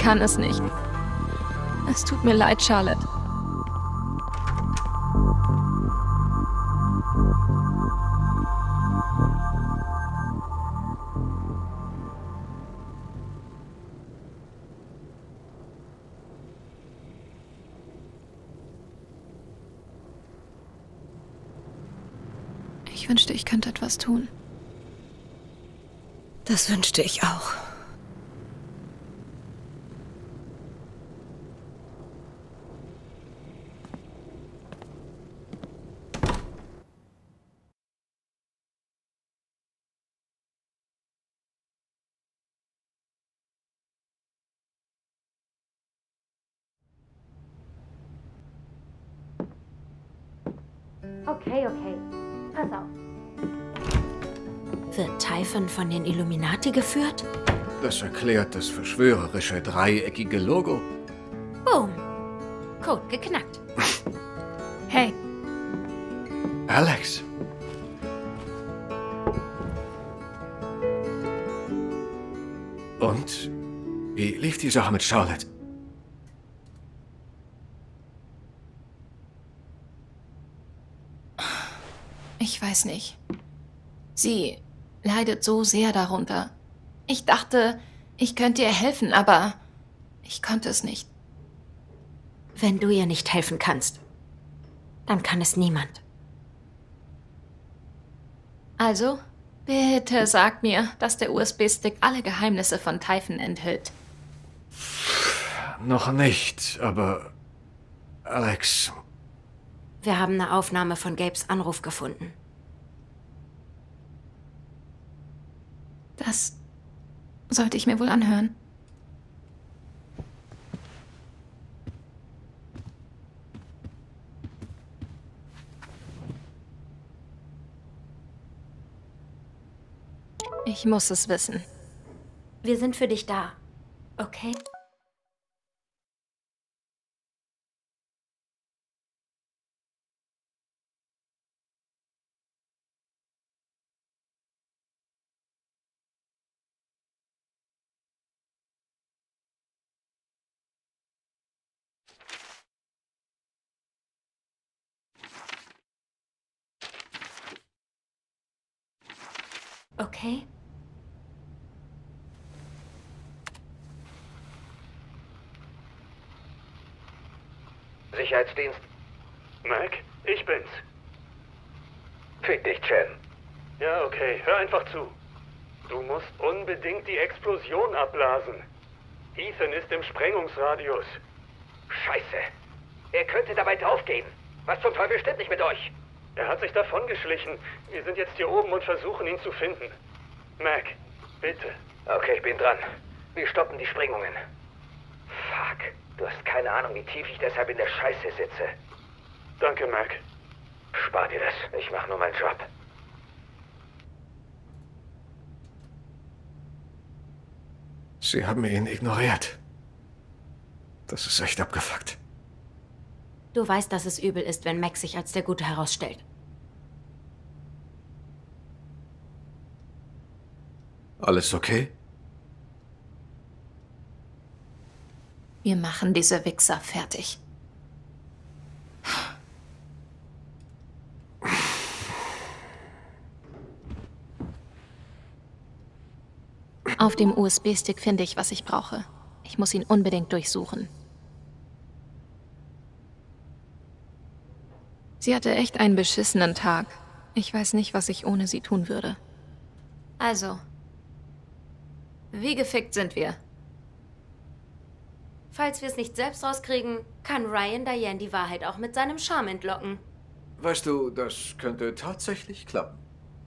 Kann es nicht. Es tut mir leid, Charlotte. Ich wünschte, ich könnte etwas tun. Das wünschte ich auch. Von den Illuminati geführt? Das erklärt das verschwörerische dreieckige Logo. Boom. Code geknackt. Hey, Alex. Und? Wie lief die Sache mit Charlotte? ich weiß nicht. Sie leidet so sehr darunter. Ich dachte, ich könnte ihr helfen, aber ich konnte es nicht. Wenn du ihr nicht helfen kannst, dann kann es niemand. Also, bitte sag mir, dass der USB-Stick alle Geheimnisse von Typhon enthüllt. Noch nicht, aber... Alex, Wir haben eine Aufnahme von Gabes Anruf gefunden. Das sollte ich mir wohl anhören. Ich muss es wissen. Wir sind für dich da. Okay? Okay? Sicherheitsdienst? Mac, ich bin's. Fick dich, Chen. Ja, okay, hör einfach zu. Du musst unbedingt die Explosion abblasen. Ethan ist im Sprengungsradius. Scheiße. Er könnte dabei draufgehen. Was zum Teufel stimmt nicht mit euch? Er hat sich davongeschlichen. Wir sind jetzt hier oben und versuchen ihn zu finden. Mac, bitte. Okay, ich bin dran. Wir stoppen die Sprengungen. Fuck. Du hast keine Ahnung, wie tief ich deshalb in der Scheiße sitze. Danke, Mac. Spar dir das. Ich mach nur meinen Job. Sie haben ihn ignoriert. Das ist echt abgefuckt. Du weißt, dass es übel ist, wenn Max sich als der Gute herausstellt. Alles okay? Wir machen diese Wichser fertig. Auf dem USB-Stick finde ich, was ich brauche. Ich muss ihn unbedingt durchsuchen. Sie hatte echt einen beschissenen Tag. Ich weiß nicht, was ich ohne sie tun würde. Also, wie gefickt sind wir? Falls wir es nicht selbst rauskriegen, kann Ryan Diane die Wahrheit auch mit seinem Charme entlocken. Weißt du, das könnte tatsächlich klappen.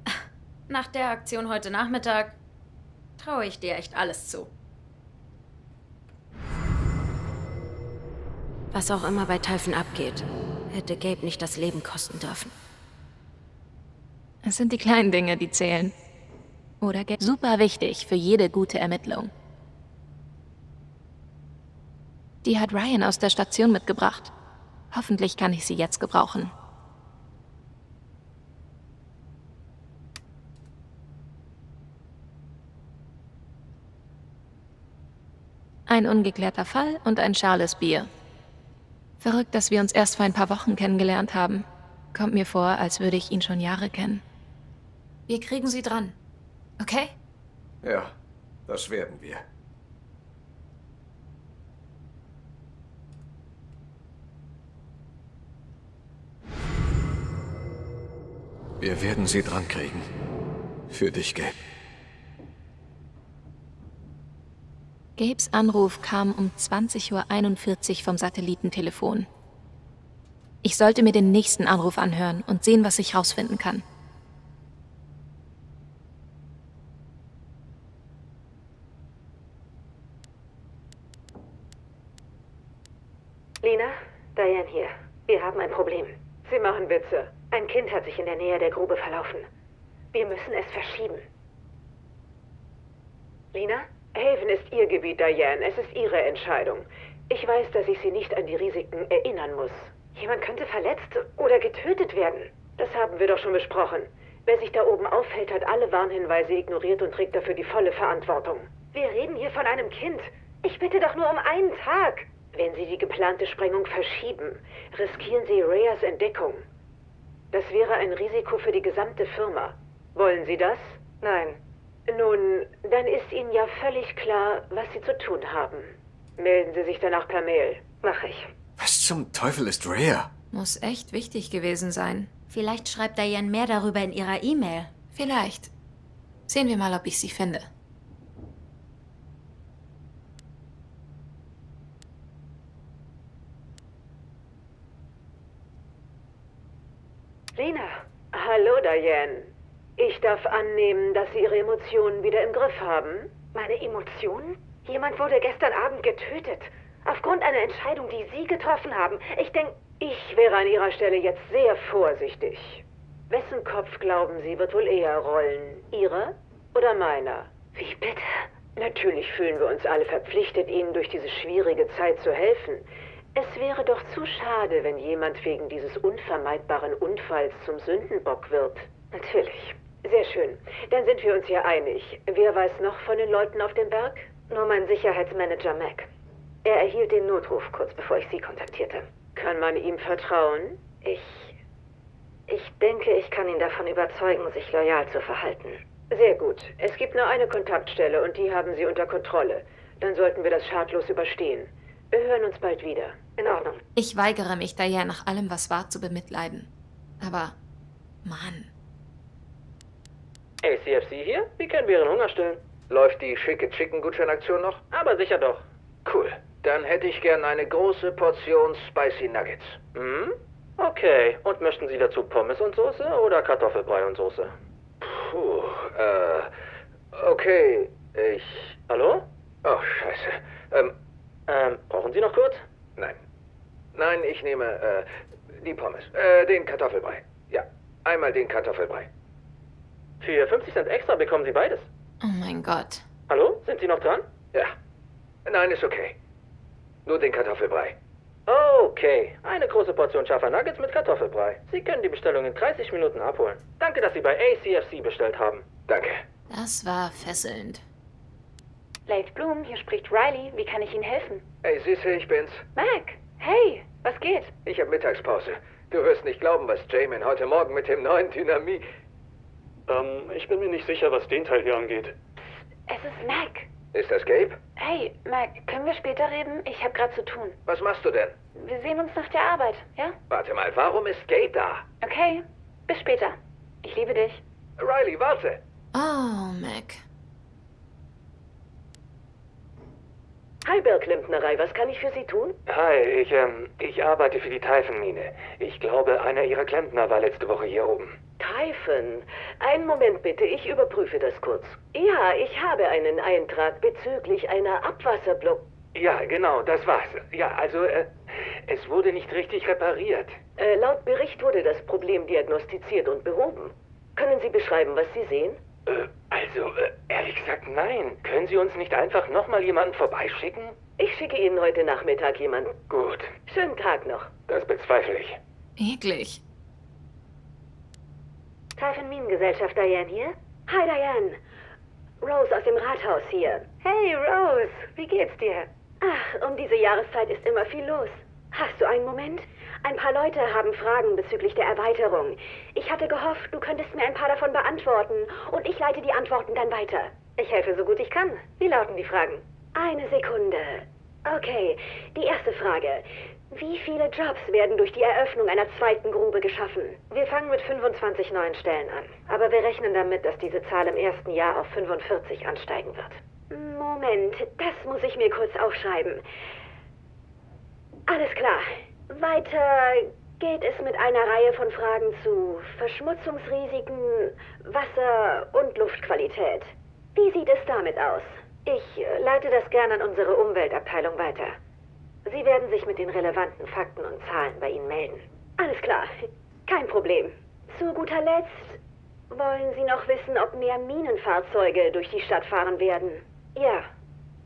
Nach der Aktion heute Nachmittag traue ich dir echt alles zu. Was auch immer bei Typhon abgeht, hätte Gabe nicht das Leben kosten dürfen. Es sind die kleinen Dinge, die zählen. Oder Gabe super wichtig für jede gute Ermittlung. Die hat Ryan aus der Station mitgebracht. Hoffentlich kann ich sie jetzt gebrauchen. Ein ungeklärter Fall und ein schales Bier. Verrückt, dass wir uns erst vor ein paar Wochen kennengelernt haben. Kommt mir vor, als würde ich ihn schon Jahre kennen. Wir kriegen sie dran. Okay? Ja, das werden wir. Wir werden sie dran kriegen. Für dich, Gabe. Gabes Anruf kam um 20.41 Uhr vom Satellitentelefon. Ich sollte mir den nächsten Anruf anhören und sehen, was ich rausfinden kann. Lina, Diane hier. Wir haben ein Problem. Sie machen Witze. Ein Kind hat sich in der Nähe der Grube verlaufen. Wir müssen es verschieben. Lina? Haven ist Ihr Gebiet, Diane. Es ist Ihre Entscheidung. Ich weiß, dass ich Sie nicht an die Risiken erinnern muss. Jemand könnte verletzt oder getötet werden. Das haben wir doch schon besprochen. Wer sich da oben aufhält, hat alle Warnhinweise ignoriert und trägt dafür die volle Verantwortung. Wir reden hier von einem Kind. Ich bitte doch nur um einen Tag. Wenn Sie die geplante Sprengung verschieben, riskieren Sie Reyas Entdeckung. Das wäre ein Risiko für die gesamte Firma. Wollen Sie das? Nein. Nun, dann ist Ihnen ja völlig klar, was Sie zu tun haben. Melden Sie sich danach per Mail. Mach ich. Was zum Teufel ist Rhea? Muss echt wichtig gewesen sein. Vielleicht schreibt Diane mehr darüber in ihrer E-Mail. Vielleicht. Sehen wir mal, ob ich sie finde. Lina. Hallo, Diane. Ich darf annehmen, dass Sie Ihre Emotionen wieder im Griff haben? Meine Emotionen? Jemand wurde gestern Abend getötet. Aufgrund einer Entscheidung, die Sie getroffen haben. Ich denke, ich wäre an Ihrer Stelle jetzt sehr vorsichtig. Wessen Kopf, glauben Sie, wird wohl eher rollen? Ihrer oder meiner? Wie bitte? Natürlich fühlen wir uns alle verpflichtet, Ihnen durch diese schwierige Zeit zu helfen. Es wäre doch zu schade, wenn jemand wegen dieses unvermeidbaren Unfalls zum Sündenbock wird. Natürlich. Sehr schön. Dann sind wir uns hier einig. Wer weiß noch von den Leuten auf dem Berg? Nur mein Sicherheitsmanager Mac. Er erhielt den Notruf kurz bevor ich Sie kontaktierte. Kann man ihm vertrauen? Ich. Ich denke, ich kann ihn davon überzeugen, sich loyal zu verhalten. Sehr gut. Es gibt nur eine Kontaktstelle und die haben Sie unter Kontrolle. Dann sollten wir das schadlos überstehen. Wir hören uns bald wieder. In Ordnung. Ich weigere mich daher nach allem, was war, zu bemitleiden. Aber, Mann. ACFC hier? Wie können wir Ihren Hunger stillen? Läuft die schicke Chicken-Gutscheinaktion noch? Aber sicher doch. Cool. Dann hätte ich gern eine große Portion Spicy Nuggets. Hm? Okay. Und möchten Sie dazu Pommes und Soße oder Kartoffelbrei und Soße? Puh, äh, okay, ich... Hallo? Oh, scheiße. Ähm, ähm, brauchen Sie noch kurz? Nein. Nein, ich nehme, äh, die Pommes. Äh, den Kartoffelbrei. Ja, einmal den Kartoffelbrei. Für 50 Cent extra bekommen Sie beides. Oh mein Gott. Hallo? Sind Sie noch dran? Ja. Nein, ist okay. Nur den Kartoffelbrei. Okay, eine große Portion scharfer Nuggets mit Kartoffelbrei. Sie können die Bestellung in 30 Minuten abholen. Danke, dass Sie bei ACFC bestellt haben. Danke. Das war fesselnd. Late Bloom, hier spricht Riley. Wie kann ich Ihnen helfen? Hey, Süße, ich bin's. Mac, hey, was geht? Ich hab Mittagspause. Du wirst nicht glauben, was Jamin heute Morgen mit dem neuen Dynamit... Ähm, ich bin mir nicht sicher, was den Teil hier angeht. Es ist Mac. Ist das Gabe? Hey, Mac, können wir später reden? Ich habe gerade zu tun. Was machst du denn? Wir sehen uns nach der Arbeit, ja? Warte mal, warum ist Gabe da? Okay, bis später. Ich liebe dich. Riley, warte. Oh, Mac. Hi, Bill Klimpnerei. Was kann ich für Sie tun? Hi, ich, ähm, ich arbeite für die Typhon-Mine. Ich glaube, einer Ihrer Klempner war letzte Woche hier oben. Typhon. Einen Moment bitte, ich überprüfe das kurz. Ja, ich habe einen Eintrag bezüglich einer Abwasserblock. Ja, genau, das war's. Ja, also, äh, es wurde nicht richtig repariert. Äh, laut Bericht wurde das Problem diagnostiziert und behoben. Können Sie beschreiben, was Sie sehen? Äh, also, äh, ehrlich gesagt, nein. Können Sie uns nicht einfach nochmal jemanden vorbeischicken? Ich schicke Ihnen heute Nachmittag jemanden. Gut. Schönen Tag noch. Das bezweifle ich. Eklig. Typhon Minengesellschaft Diane hier? Hi Diane. Rose aus dem Rathaus hier. Hey Rose, wie geht's dir? Ach, um diese Jahreszeit ist immer viel los. Hast du einen Moment? Ein paar Leute haben Fragen bezüglich der Erweiterung. Ich hatte gehofft, du könntest mir ein paar davon beantworten und ich leite die Antworten dann weiter. Ich helfe so gut ich kann. Wie lauten die Fragen? Eine Sekunde. Okay, die erste Frage. Wie viele Jobs werden durch die Eröffnung einer zweiten Grube geschaffen? Wir fangen mit 25 neuen Stellen an. Aber wir rechnen damit, dass diese Zahl im ersten Jahr auf 45 ansteigen wird. Moment, das muss ich mir kurz aufschreiben. Alles klar. Weiter geht es mit einer Reihe von Fragen zu Verschmutzungsrisiken, Wasser- und Luftqualität. Wie sieht es damit aus? Ich äh, leite das gerne an unsere Umweltabteilung weiter. Sie werden sich mit den relevanten Fakten und Zahlen bei Ihnen melden. Alles klar, kein Problem. Zu guter Letzt wollen Sie noch wissen, ob mehr Minenfahrzeuge durch die Stadt fahren werden. Ja,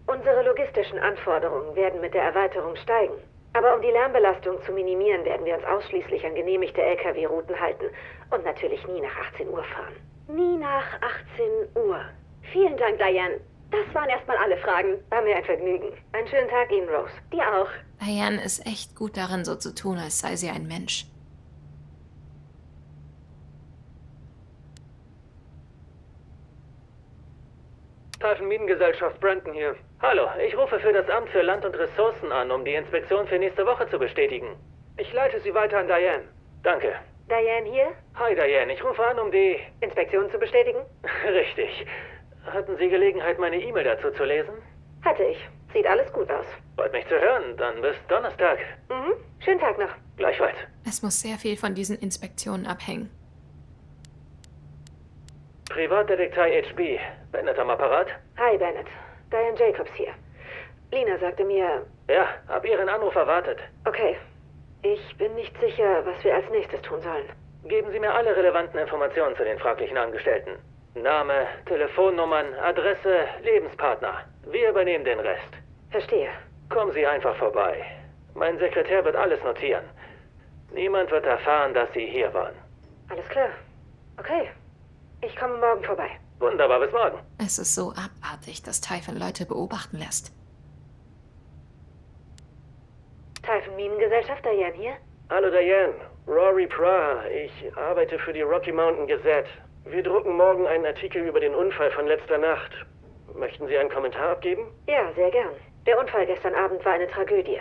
unsere logistischen Anforderungen werden mit der Erweiterung steigen. Aber um die Lärmbelastung zu minimieren, werden wir uns ausschließlich an genehmigte Lkw-Routen halten und natürlich nie nach 18 Uhr fahren. Nie nach 18 Uhr. Vielen Dank, Diane. Das waren erstmal alle Fragen. War mir ein Vergnügen. Einen schönen Tag Ihnen, Rose. Dir auch. Diane ist echt gut darin, so zu tun, als sei sie ein Mensch. Minengesellschaft Brandon hier. Hallo, ich rufe für das Amt für Land und Ressourcen an, um die Inspektion für nächste Woche zu bestätigen. Ich leite Sie weiter an Diane. Danke. Diane hier? Hi Diane, ich rufe an, um die... Inspektion zu bestätigen? Richtig. Hatten Sie Gelegenheit, meine E-Mail dazu zu lesen? Hatte ich. Sieht alles gut aus. Freut mich zu hören. Dann bis Donnerstag. Mhm. Schönen Tag noch. Gleichfalls. Es muss sehr viel von diesen Inspektionen abhängen. Privatdetektei HB. Bennett am Apparat? Hi, Bennett. Diane Jacobs hier. Lina sagte mir... Ja, hab Ihren Anruf erwartet. Okay. Ich bin nicht sicher, was wir als nächstes tun sollen. Geben Sie mir alle relevanten Informationen zu den fraglichen Angestellten. Name, Telefonnummern, Adresse, Lebenspartner. Wir übernehmen den Rest. Verstehe. Kommen Sie einfach vorbei. Mein Sekretär wird alles notieren. Niemand wird erfahren, dass Sie hier waren. Alles klar. Okay. Ich komme morgen vorbei. Wunderbar, bis morgen. Es ist so abartig, dass Typhon Leute beobachten lässt. Typhon Minengesellschaft, Diane hier? Hallo Diane, Rory Pra. Ich arbeite für die Rocky Mountain Gazette. Wir drucken morgen einen Artikel über den Unfall von letzter Nacht. Möchten Sie einen Kommentar abgeben? Ja, sehr gern. Der Unfall gestern Abend war eine Tragödie.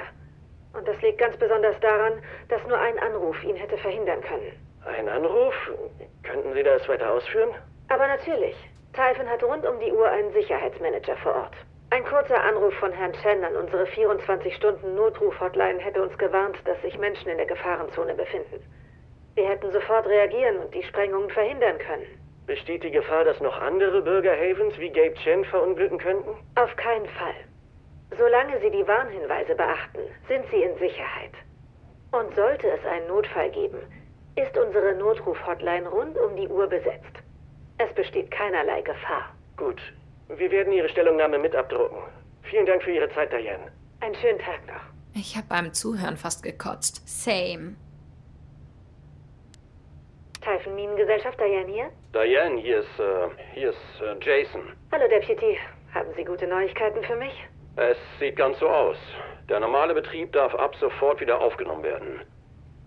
Und das liegt ganz besonders daran, dass nur ein Anruf ihn hätte verhindern können. Ein Anruf? Könnten Sie das weiter ausführen? Aber natürlich. Typhon hat rund um die Uhr einen Sicherheitsmanager vor Ort. Ein kurzer Anruf von Herrn Chen an unsere 24-Stunden-Notruf-Hotline hätte uns gewarnt, dass sich Menschen in der Gefahrenzone befinden. Wir hätten sofort reagieren und die Sprengungen verhindern können. Besteht die Gefahr, dass noch andere Bürger Havens wie Gabe Chen verunglücken könnten? Auf keinen Fall. Solange Sie die Warnhinweise beachten, sind Sie in Sicherheit. Und sollte es einen Notfall geben, ist unsere Notruf-Hotline rund um die Uhr besetzt. Es besteht keinerlei Gefahr. Gut. Wir werden Ihre Stellungnahme mit abdrucken. Vielen Dank für Ihre Zeit, Diane. Einen schönen Tag noch. Ich habe beim Zuhören fast gekotzt. Same. Typhon Minengesellschaft, Diane hier? Diane, hier ist, äh, hier ist äh, Jason. Hallo, Deputy. Haben Sie gute Neuigkeiten für mich? Es sieht ganz so aus. Der normale Betrieb darf ab sofort wieder aufgenommen werden.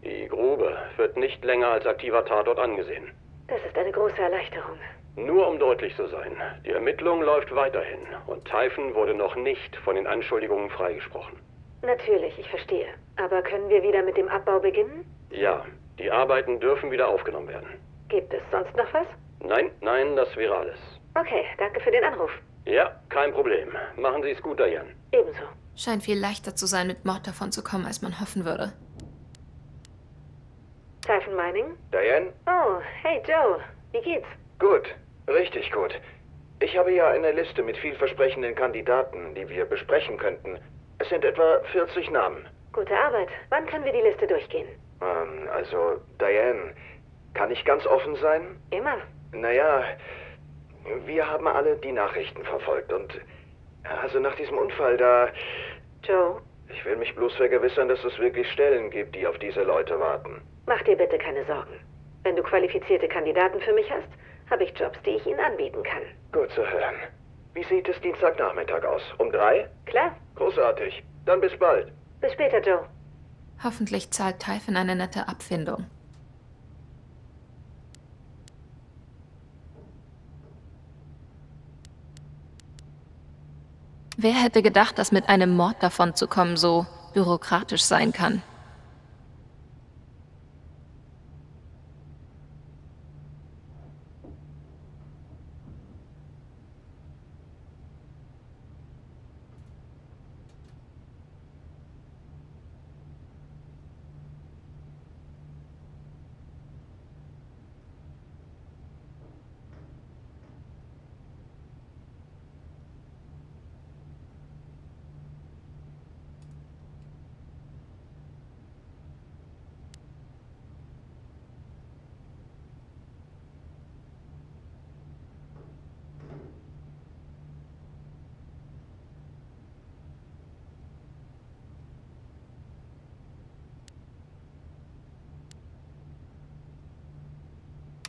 Die Grube wird nicht länger als aktiver Tatort angesehen. Das ist eine große Erleichterung. Nur um deutlich zu sein, die Ermittlung läuft weiterhin und Typhon wurde noch nicht von den Anschuldigungen freigesprochen. Natürlich, ich verstehe. Aber können wir wieder mit dem Abbau beginnen? Ja, die Arbeiten dürfen wieder aufgenommen werden. Gibt es sonst noch was? Nein, nein, das wäre alles. Okay, danke für den Anruf. Ja, kein Problem. Machen Sie es gut, Diane. Ebenso. Scheint viel leichter zu sein, mit Mord davon zu kommen, als man hoffen würde. Typhon Mining? Diane? Oh, hey Joe. Wie geht's? Gut, richtig gut. Ich habe ja eine Liste mit vielversprechenden Kandidaten, die wir besprechen könnten. Es sind etwa 40 Namen. Gute Arbeit. Wann können wir die Liste durchgehen? Ähm, also, Diane, kann ich ganz offen sein? Immer. Naja, wir haben alle die Nachrichten verfolgt und also nach diesem Unfall da. Joe? Ich will mich bloß vergewissern, dass es wirklich Stellen gibt, die auf diese Leute warten. Mach dir bitte keine Sorgen. Wenn du qualifizierte Kandidaten für mich hast, habe ich Jobs, die ich ihnen anbieten kann. Gut zu hören. Wie sieht es Dienstagnachmittag aus? Um drei? Klar. Großartig. Dann bis bald. Bis später, Joe. Hoffentlich zahlt Typhon eine nette Abfindung. Wer hätte gedacht, dass mit einem Mord davonzukommen so bürokratisch sein kann?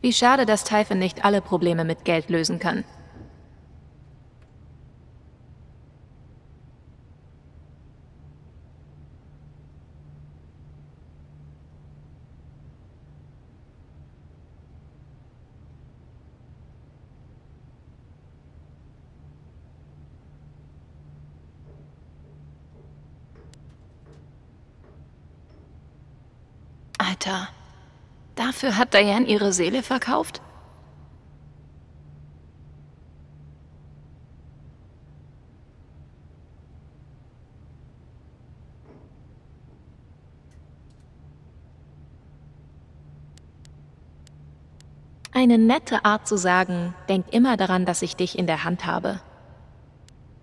Wie schade, dass Typhon nicht alle Probleme mit Geld lösen kann. Alter. Dafür hat Diane ihre Seele verkauft? Eine nette Art zu sagen, denk immer daran, dass ich dich in der Hand habe.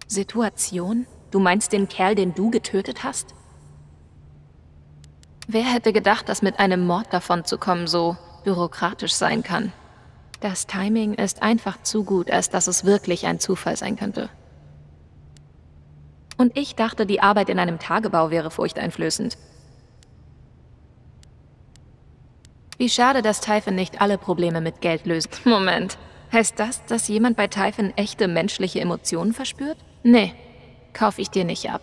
Situation? Du meinst den Kerl, den du getötet hast? Wer hätte gedacht, dass mit einem Mord davonzukommen so bürokratisch sein kann? Das Timing ist einfach zu gut, als dass es wirklich ein Zufall sein könnte. Und ich dachte, die Arbeit in einem Tagebau wäre furchteinflößend. Wie schade, dass Typhon nicht alle Probleme mit Geld löst. Moment. Heißt das, dass jemand bei Typhon echte menschliche Emotionen verspürt? Nee, kauf ich dir nicht ab.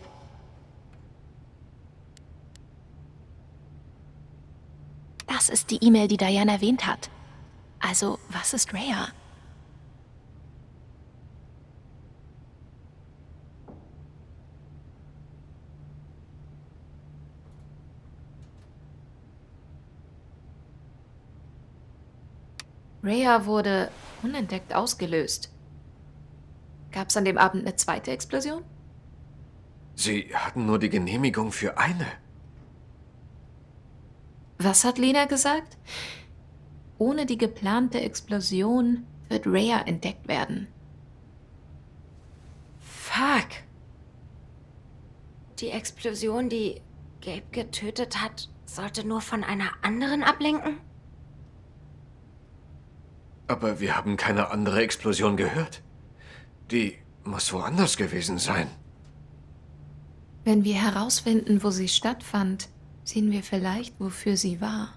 Das ist die E-Mail, die Diane erwähnt hat. Also, was ist Rhea? Rhea wurde unentdeckt ausgelöst. Gab es an dem Abend eine zweite Explosion? Sie hatten nur die Genehmigung für eine. Was hat Lena gesagt? Ohne die geplante Explosion wird Rhea entdeckt werden. Fuck. Die Explosion, die Gabe getötet hat, sollte nur von einer anderen ablenken? Aber wir haben keine andere Explosion gehört. Die muss woanders gewesen sein. Wenn wir herausfinden, wo sie stattfand, sehen wir vielleicht, wofür sie war.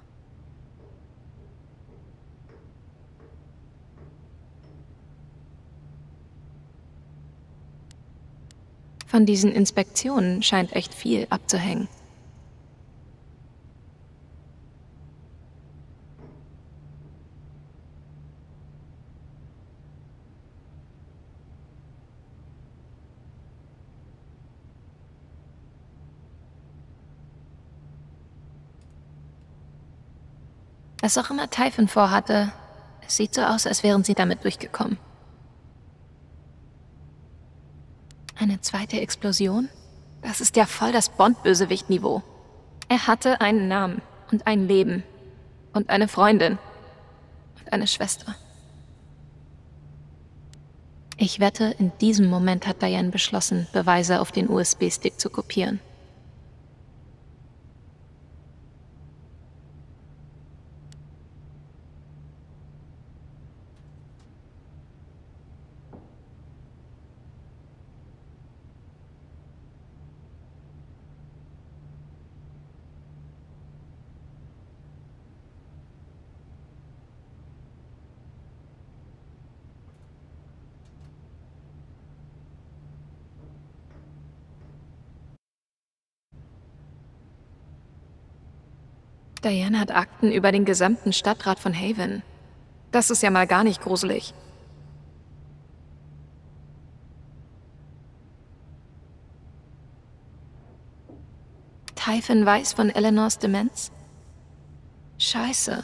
Von diesen Inspektionen scheint echt viel abzuhängen. Was auch immer Typhon vorhatte, es sieht so aus, als wären sie damit durchgekommen. Eine zweite Explosion? Das ist ja voll das Bond-Bösewicht-Niveau. Er hatte einen Namen und ein Leben und eine Freundin und eine Schwester. Ich wette, in diesem Moment hat Diane beschlossen, Beweise auf den USB-Stick zu kopieren. Diane hat Akten über den gesamten Stadtrat von Haven. Das ist ja mal gar nicht gruselig. Typhon weiß von Eleanors Demenz? Scheiße.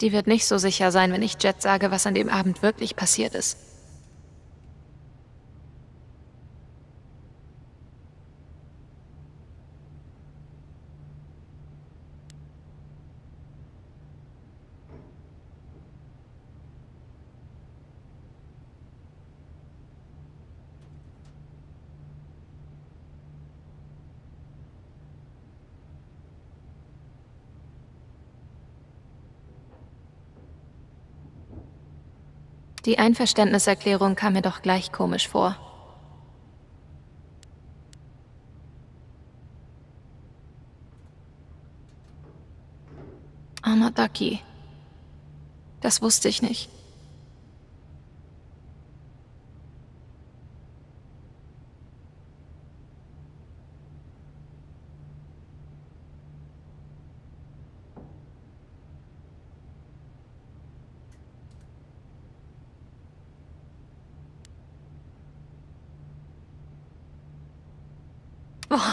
Die wird nicht so sicher sein, wenn ich Jet sage, was an dem Abend wirklich passiert ist. Die Einverständniserklärung kam mir doch gleich komisch vor. Amadaki. Das wusste ich nicht.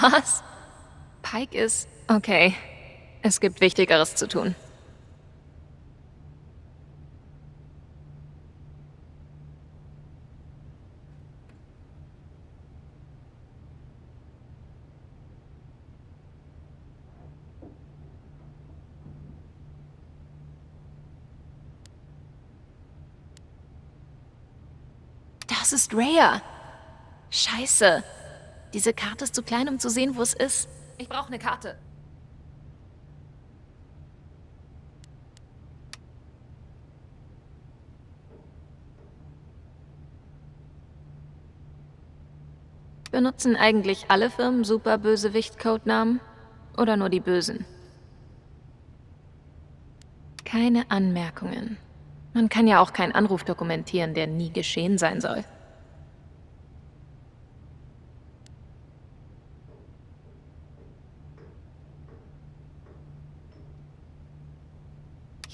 Was? Pike ist... Okay. Es gibt Wichtigeres zu tun. Das ist Rhea. Scheiße. Diese Karte ist zu klein, um zu sehen, wo es ist. Ich brauche eine Karte. Benutzen eigentlich alle Firmen Superbösewicht-Codenamen? Oder nur die Bösen? Keine Anmerkungen. Man kann ja auch keinen Anruf dokumentieren, der nie geschehen sein soll.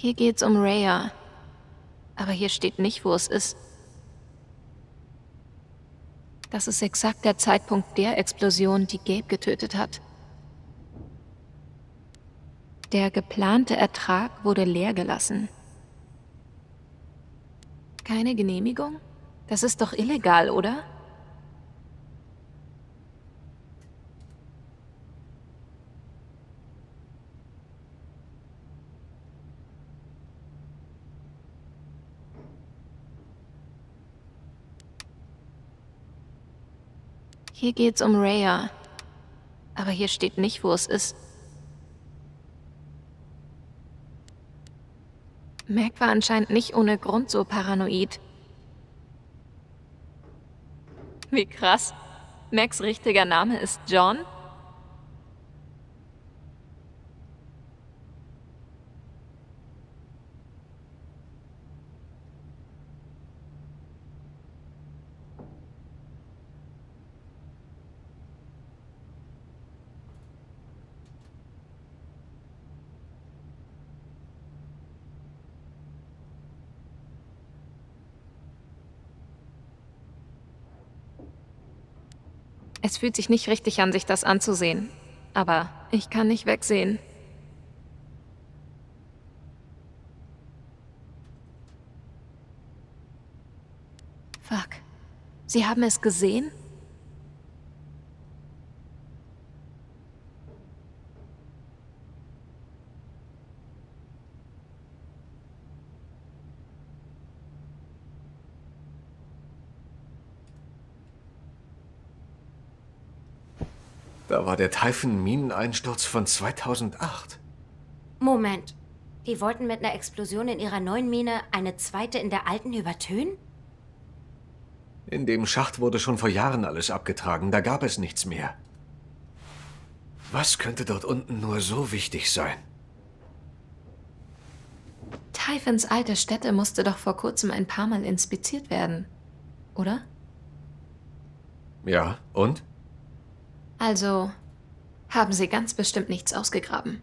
Hier geht's um Rhea. Aber hier steht nicht, wo es ist. Das ist exakt der Zeitpunkt der Explosion, die Gabe getötet hat. Der geplante Ertrag wurde leer gelassen. Keine Genehmigung? Das ist doch illegal, oder? Hier geht's um Rhea. Aber hier steht nicht, wo es ist. Mac war anscheinend nicht ohne Grund so paranoid. Wie krass. Macs richtiger Name ist John? Es fühlt sich nicht richtig an, sich das anzusehen. Aber ich kann nicht wegsehen. Fuck. Sie haben es gesehen? Da war der Typhon-Mineneinsturz von 2008. Moment. Die wollten mit einer Explosion in ihrer neuen Mine eine zweite in der alten übertönen? In dem Schacht wurde schon vor Jahren alles abgetragen, da gab es nichts mehr. Was könnte dort unten nur so wichtig sein? Typhons alte Stätte musste doch vor kurzem ein paar Mal inspiziert werden, oder? Ja, und? Also haben Sie ganz bestimmt nichts ausgegraben.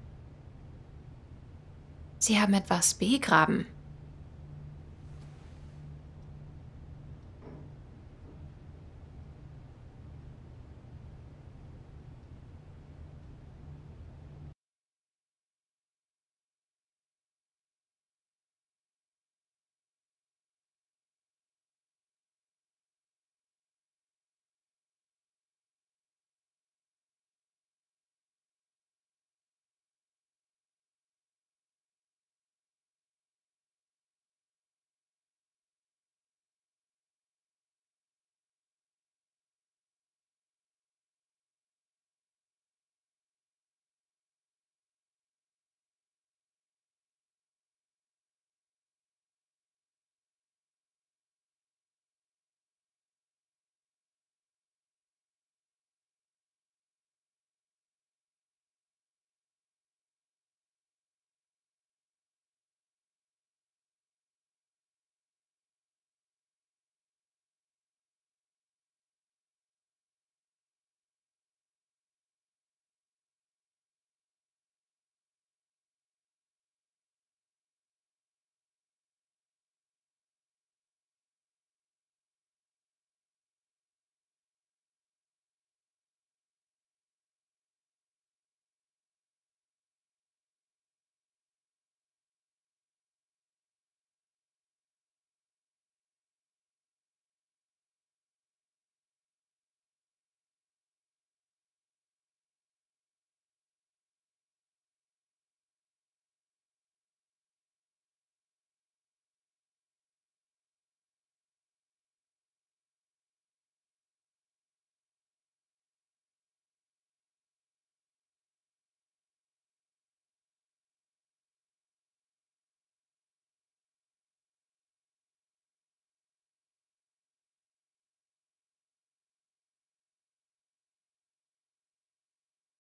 Sie haben etwas begraben.